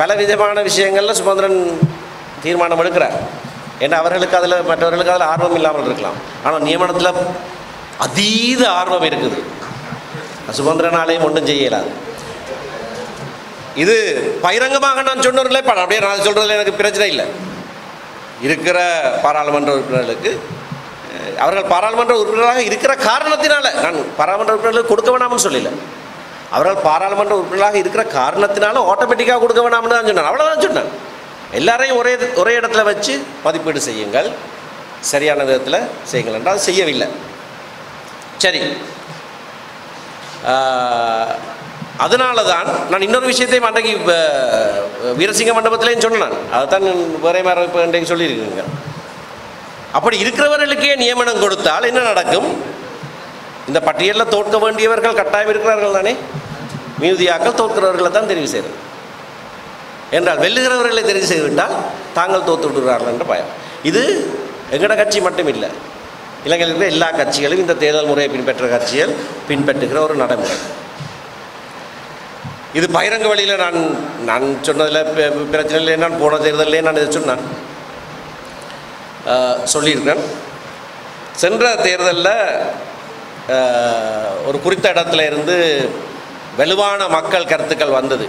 பல விதமான விஷயங்களில் சுமந்திரன் தீர்மானம் எடுக்கிறார். ஏன்னா அவர்களுக்கு அதில் மற்றவர்களுக்கு அதில் ஆர்வம் இல்லாமல் இருக்கலாம். ஆனால் நியமனத்தில் அதீத ஆர்வம் இருக்குது. சுமந்திரனாலையும் ஒன்றும் செய்யலாம் இது பகிரங்கமாக நான் சொன்னதில்லை ஒரு அப்படியே நான் சொல்கிறதுல எனக்கு பிரச்சனை இல்லை. இருக்கிற பாராளுமன்ற உறுப்பினர்களுக்கு அவர்கள் பாராளுமன்ற உறுப்பினராக இருக்கிற காரணத்தினால நான் பாராளுமன்ற உறுப்பினர்களுக்கு கொடுக்க வேணாம்னு சொல்லல. அவர்கள் பாராளுமன்ற உறுப்பினராக இருக்கிற காரணத்தினால ஆட்டோமேட்டிக்காக கொடுக்க வேணாம்னு தான் சொன்னான் அவ்வளோதான் சொன்னேன் எல்லாரையும் ஒரே ஒரே இடத்துல வச்சு மதிப்பீடு செய்யுங்கள். சரியான விதத்தில் செய்யுங்கள் என்றால் செய்யவில்லை. சரி. அதனால தான் நான் இன்னொரு விஷயத்தையும் அன்றைக்கு வீரசிங்க மண்டபத்திலேயும் சொன்னேன் அதுதான் அதைத்தான் வேறே மாதிரி இப்போ இன்றைக்கு சொல்லியிருக்கீங்க. அப்படி இருக்கிறவர்களுக்கே நியமனம் கொடுத்தால் என்ன நடக்கும்? இந்த பட்டியலில் தோற்க வேண்டியவர்கள் கட்டாயம் இருக்கிறார்கள் தானே? மிகுதியாக்கள் தோற்கிறவர்களை தான் தெரிவு செய்கிறது என்றால் வெல்லுகிறவர்களை தெரிவு செய்துவிட்டால் தாங்கள் தோற்று விடுகிறார்கள் என்ற பயம். இது எங்கட கட்சி மட்டும் இல்லை இலங்கையில் இருக்கிற எல்லா கட்சிகளும் இந்த தேர்தல் முறையை பின்பற்ற கட்சிகள் பின்பற்றுகிற ஒரு நடைமுறை. இது பகிரங்க வழியில் நான் நான் சொன்னதில் பிரச்சனை இல்லை நான் போன தேர்தலே நான் இதை சொன்னேன். ஆஹ், சொல்லியிருக்கேன் சென்ற தேர்தலில் ஒரு குறித்த இடத்துல இருந்து வலுவான மக்கள் கருத்துக்கள் வந்தது.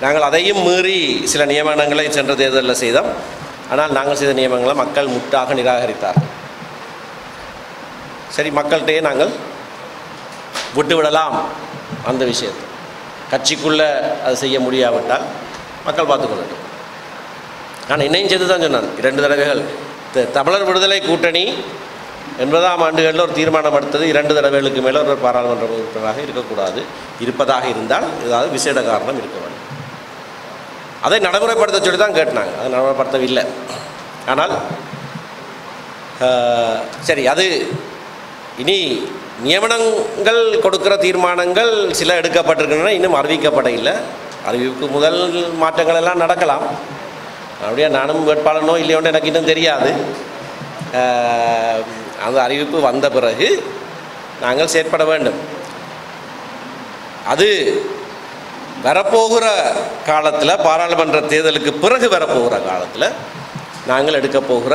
நாங்கள் அதையும் மீறி சில நியமனங்களை சென்ற தேர்தலில் செய்தோம். ஆனால் நாங்கள் செய்த நியமனங்களை மக்கள் முட்டாக நிராகரித்தார்கள். சரி மக்கள்கிட்டயே நாங்கள் விட்டு விடலாம் அந்த விஷயத்தை. கட்சிக்குள்ளே அது செய்ய முடியாவிட்டால் மக்கள் பார்த்துக்கொள்ளட்டும் நான் என்னையும் சேர்த்து தான் சொன்னான் இரண்டு தடவைகள். த- தமிழர் விடுதலை கூட்டணி எண்பதாம் ஆண்டுகளில் ஒரு தீர்மானம் எடுத்தது இரண்டு தடவைகளுக்கு மேலே ஒரு பாராளுமன்ற உறுப்பினராக இருக்கக்கூடாது. இருப்பதாக இருந்தால் ஏதாவது விசேட காரணம் இருக்க வேண்டும். அதை நடைமுறைப்படுத்த சொல்லி தான் கேட்டாங்க. அதை நடைமுறைப்படுத்தவில்லை. ஆனால் சரி அது இனி நியமனங்கள் கொடுக்கிற தீர்மானங்கள் சில எடுக்கப்பட்டிருக்கின்றன இன்னும் அறிவிக்கப்பட இல்லை. அறிவிப்புக்கு முதல் மாற்றங்கள் எல்லாம் நடக்கலாம். அப்படியே நானும் வேட்பாளனோ இல்லையோன்னு எனக்கு இன்னும் தெரியாது. அந்த அறிவிப்பு வந்த பிறகு நாங்கள் செயற்பட வேண்டும். அது வரப்போகிற காலத்தில் பாராளுமன்ற தேர்தலுக்கு பிறகு வரப்போகிற காலத்தில் நாங்கள் எடுக்கப் போகிற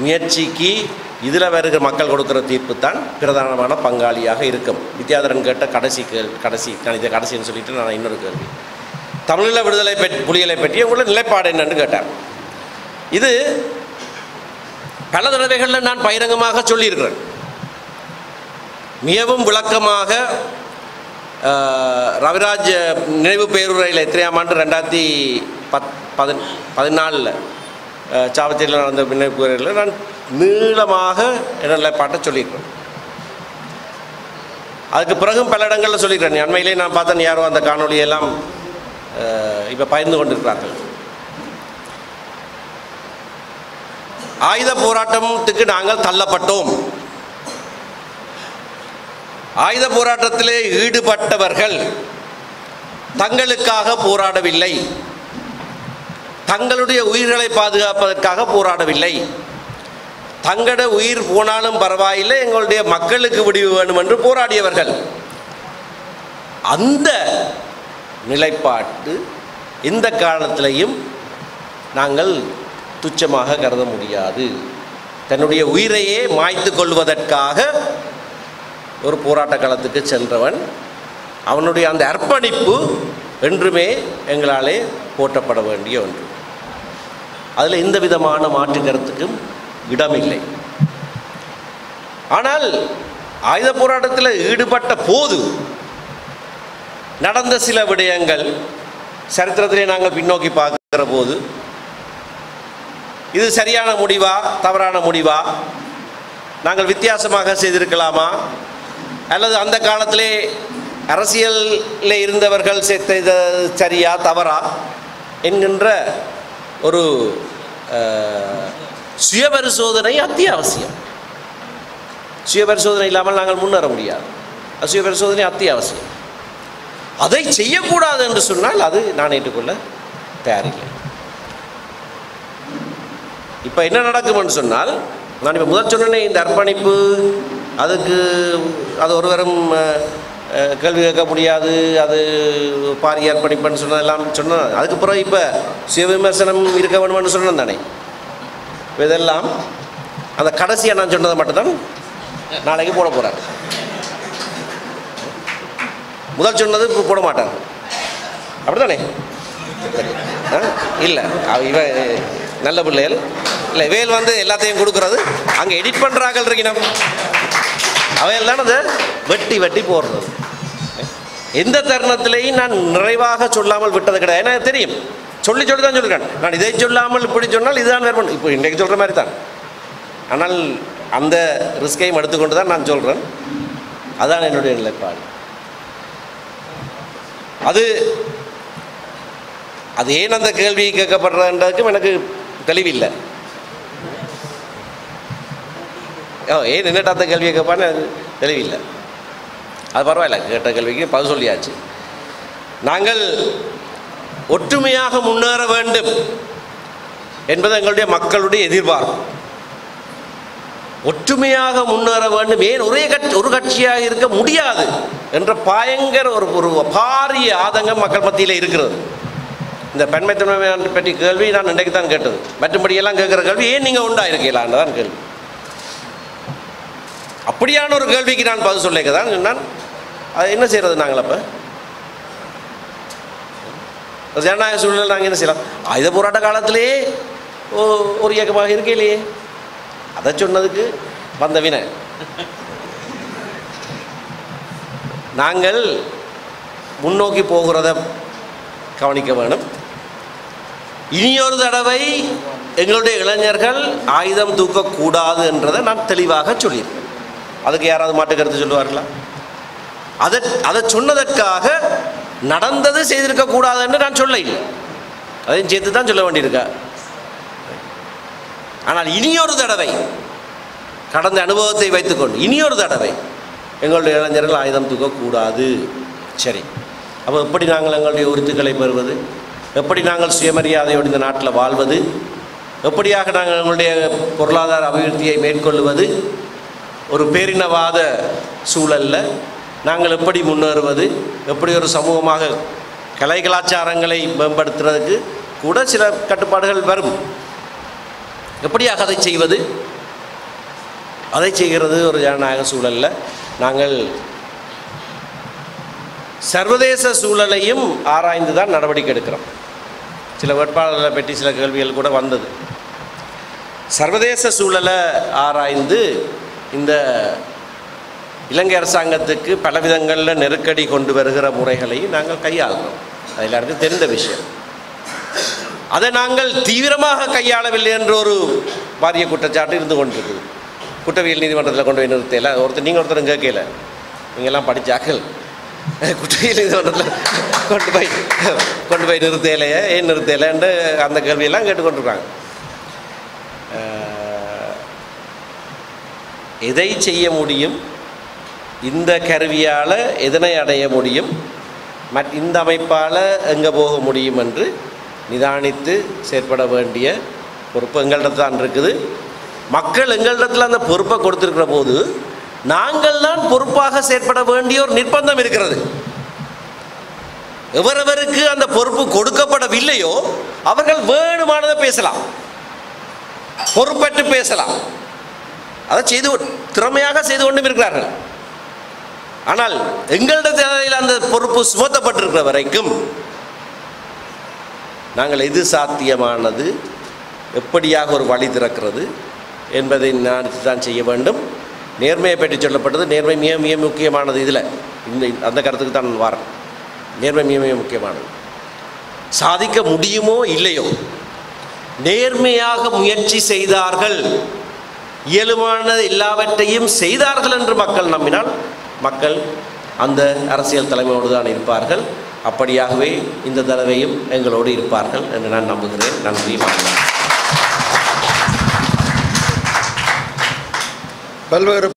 முயற்சிக்கு இதில் வருகிற மக்கள் கொடுக்குற தீர்ப்பு தான் பிரதானமான பங்காளியாக இருக்கும். வித்யாதரன் கேட்ட கடைசி கேள் கடைசி நான் இதை கடைசின்னு சொல்லிட்டு நான் இன்னொரு கேள்வி. தமிழீழ விடுதலை பற்றி புலிகளை பற்றி உங்களோட நிலைப்பாடு என்னன்னு கேட்டார். இது பல தடவைகளில் நான் பகிரங்கமாக சொல்லியிருக்கிறேன். மிகவும் விளக்கமாக ரவிராஜ் நினைவு பேருரையில் எத்தனையாம் ஆண்டு? ரெண்டாயிரத்தி பத் பதின் பதினாலில். சாவச்சேரியில் நடந்த பின்னப்புகளில் நான் நீளமாக என்னை பாட்டை சொல்லியிருக்கேன். அதுக்கு பிறகும் பல இடங்களில் சொல்லியிருக்கிறேன் அண்மையிலே நான் பார்த்தேன் யாரோ அந்த காணொளியெல்லாம் இப்போ பயந்து கொண்டிருக்கிறார்கள். ஆயுத போராட்டத்துக்கு நாங்கள் தள்ளப்பட்டோம். ஆயுத போராட்டத்திலே ஈடுபட்டவர்கள் தங்களுக்காக போராடவில்லை. தங்களுடைய உயிர்களை பாதுகாப்பதற்காக போராடவில்லை. தங்கட உயிர் போனாலும் பரவாயில்லை எங்களுடைய மக்களுக்கு விடிவு வேண்டும் என்று போராடியவர்கள். அந்த நிலைப்பாட்டு இந்த காலத்திலையும் நாங்கள் துச்சமாக கருத முடியாது. தன்னுடைய உயிரையே மாய்த்து கொள்வதற்காக ஒரு போராட்ட காலத்துக்கு சென்றவன் அவனுடைய அந்த அர்ப்பணிப்பு என்றுமே எங்களாலே போற்றப்பட வேண்டிய ஒன்று. அதில் எந்த விதமான மாற்று கருத்துக்கும் இடமில்லை. ஆனால் ஆயுத போராட்டத்தில் ஈடுபட்ட போது நடந்த சில விடயங்கள் சரித்திரத்திலே நாங்கள் பின்னோக்கி பார்க்கிற போது இது சரியான முடிவா தவறான முடிவா? நாங்கள் வித்தியாசமாக செய்திருக்கலாமா? அல்லது அந்த காலத்திலே அரசியலில் இருந்தவர்கள் செய்த சரியா தவறா? என்கின்ற ஒரு சுய சுயபரிசோதனை அத்தியாவசியம். சுயபரிசோதனை இல்லாமல் நாங்கள் முன்னேற முடியாது. சுய பரிசோதனை அத்தியாவசியம். அதை செய்யக்கூடாது என்று சொன்னால் அது நான் ஏற்றுக்கொள்ள தயாரில்லை. இப்போ என்ன நடக்கும்னு சொன்னால் நான் இப்போ முதல் சொன்னேன் இந்த அர்ப்பணிப்பு அதுக்கு அது ஒருவரும் கேள்வி கேட்க முடியாது அது பாரியார் அர்ப்பணிப்புன்னு சொன்னதெல்லாம் சொன்னேன் அதுக்கப்புறம் இப்போ சுய விமர்சனம் இருக்க வேணும்னு சொன்னேன் தானே. இதெல்லாம் அந்த கடைசியாக நான் சொன்னதை மட்டும்தான் நாளைக்கு போட போகிறார் முதல் சொன்னது இப்போ போட மாட்டார். அப்படிதானே ஆ இல்லை இவ நல்ல பிள்ளைகள். இல்லை வேல் வந்து எல்லாத்தையும் கொடுக்குறது அங்கே எடிட் பண்ணுறாக்கள் இருக்கணும். அவையில் தானே அதை வெட்டி வெட்டி போடுறது. எந்த தருணத்திலையும் நான் நிறைவாக சொல்லாமல் விட்டது கிடையாது. ஏன்னா தெரியும். சொல்லி சொல்லி தான் சொல்லுறேன் நான் இதை சொல்லாமல் இப்படி சொன்னால் இதுதான் வேறு இப்போ இன்றைக்கு சொல்கிற மாதிரி தான். ஆனால் அந்த ரிஸ்கையும் எடுத்துக்கொண்டு தான் நான் சொல்கிறேன் அதான் என்னுடைய நிலைப்பாடு. அது அது ஏன் அந்த கேள்வி கேட்கப்படுறதுன்றதுக்கும் எனக்கு தெளிவில்லை. ஓ ஏன் என்னட்ட அந்த கேள்வியை கேட்பான்னு தெளிவில்லை. அது பரவாயில்ல கேட்ட கேள்விக்கு பதில் சொல்லியாச்சு. நாங்கள் ஒற்றுமையாக முன்னேற வேண்டும் என்பது எங்களுடைய மக்களுடைய எதிர்பார்ப்பு. ஒற்றுமையாக முன்னேற வேண்டும் ஏன் ஒரே கட்சி ஒரு கட்சியாக இருக்க முடியாது என்ற பயங்கர ஒரு ஒரு பாரிய ஆதங்கம் மக்கள் மத்தியில் இருக்கிறது. இந்த பெண்மைத்தன்மை பற்றி கேள்வி நான் இன்றைக்கு தான் கேட்டது. மற்றபடியெல்லாம் கேட்குற கேள்வி ஏன் நீங்கள் உண்டாயிருக்கீங்களான்னு தான் கேள்வி. அப்படியான ஒரு கேள்விக்கு நான் பதில் சொல்லிக்க தான் நான் அது என்ன செய்கிறது நாங்கள் அப்போ? ஜனநாயக சூழ்நிலை நாங்கள் என்ன செய்யலாம்? ஆயுத போராட்ட காலத்திலேயே ஓ- ஒரு இயக்கமாக இல்லையே அதை சொன்னதுக்கு வந்த வினை நாங்கள் முன்னோக்கி போகிறத கவனிக்க வேணும் இனியொரு தடவை எங்களுடைய இளைஞர்கள் ஆயுதம் தூக்கக்கூடாது என்றதை நான் தெளிவாக சொல்லியிருக்கேன். அதுக்கு யாராவது மாட்டு கருத்து சொல்லுவார்களா? அதை அதை சொன்னதற்காக நடந்தது செய்திருக்க கூடாதுன்னு நான் சொல்ல இல்லை அதையும் சேர்த்து தான் சொல்ல வேண்டியிருக்கா? ஆனால் இனியொரு தடவை கடந்த அனுபவத்தை வைத்துக்கொண்டு இனியொரு தடவை எங்களுடைய இளைஞர்கள் ஆயுதம் தூக்கக்கூடாது. சரி. அப்போ எப்படி நாங்கள் எங்களுடைய உறுத்துக்களை பெறுவது? எப்படி நாங்கள் சுயமரியாதையோடு இந்த நாட்டில் வாழ்வது? எப்படியாக நாங்கள் எங்களுடைய பொருளாதார அபிவிருத்தியை மேற்கொள்வது? ஒரு பேரினவாத சூழலில் நாங்கள் எப்படி முன்னேறுவது எப்படி ஒரு சமூகமாக கலை கலாச்சாரங்களை மேம்படுத்துறதுக்கு கூட சில கட்டுப்பாடுகள் வரும். எப்படியாக அதை செய்வது? அதை செய்கிறது ஒரு ஜனநாயக சூழலில் நாங்கள் சர்வதேச சூழலையும் ஆராய்ந்து தான் நடவடிக்கை எடுக்கிறோம். சில வேட்பாளர்களை பற்றி சில கேள்விகள் கூட வந்தது. சர்வதேச சூழலை ஆராய்ந்து இந்த இலங்கை அரசாங்கத்துக்கு பல விதங்களில் நெருக்கடி கொண்டு வருகிற முறைகளையும் நாங்கள் கையாளணும் அது எல்லாருக்கும் தெரிந்த விஷயம். அதை நாங்கள் தீவிரமாக கையாளவில்லை என்ற ஒரு பாரிய குற்றச்சாட்டு இருந்து கொண்டிருக்குது. குற்றவியல் நீதிமன்றத்தில் கொண்டு போய் நிறுத்தல. ஒருத்தர் நீங்கள் ஒருத்தரும் கேட்கல. நீங்கள்லாம் படித்தாக்கள் குற்றவியல் நீதிமன்றத்தில் கொண்டு போய் கொண்டு போய் நிறுத்தலையே ஏன் நிறுத்தலைன்ட்டு அந்த கேள்வியெல்லாம் கேட்டுக்கொண்டிருக்காங்க. எதை செய்ய முடியும்? இந்த கருவியால் எதனை அடைய முடியும்? மற்ற இந்த அமைப்பால் எங்கே போக முடியும் என்று நிதானித்து செயற்பட வேண்டிய பொறுப்பு எங்கள்கிட்ட தான் இருக்குது. மக்கள் எங்களிடத்தில் அந்த பொறுப்பை கொடுத்துருக்கிற போது நாங்கள் தான் பொறுப்பாக செயற்பட வேண்டிய ஒரு நிர்பந்தம் இருக்கிறது. எவரவருக்கு அந்த பொறுப்பு கொடுக்கப்படவில்லையோ அவர்கள் வேணுமானதை பேசலாம். பொறுப்பற்று பேசலாம். அதை செய்து கொ- திறமையாக செய்து கொண்டும் இருக்கிறார்கள். ஆனால் எங்களிடத்தில் அந்த பொறுப்பு சுமத்தப்பட்டிருக்கிற வரைக்கும் நாங்கள் எது சாத்தியமானது எப்படியாக ஒரு வழி திறக்கிறது என்பதை நான் தான் செய்ய வேண்டும். நேர்மையை பற்றி சொல்லப்பட்டது நேர்மை மிக மிக முக்கியமானது இதில். இந்த அந்த கருத்துக்கு தான் வரேன். நேர்மை மிக மிக முக்கியமானது. சாதிக்க முடியுமோ இல்லையோ நேர்மையாக முயற்சி செய்தார்கள் இயலுமான எல்லாவற்றையும் செய்தார்கள் என்று மக்கள் நம்பினால் மக்கள் அந்த அரசியல் தலைமையோடு தான் இருப்பார்கள். அப்படியாகவே இந்த தடவையும் எங்களோடு இருப்பார்கள் என்று நான் நம்புகிறேன். நன்றி வணக்கம். பல்வேறு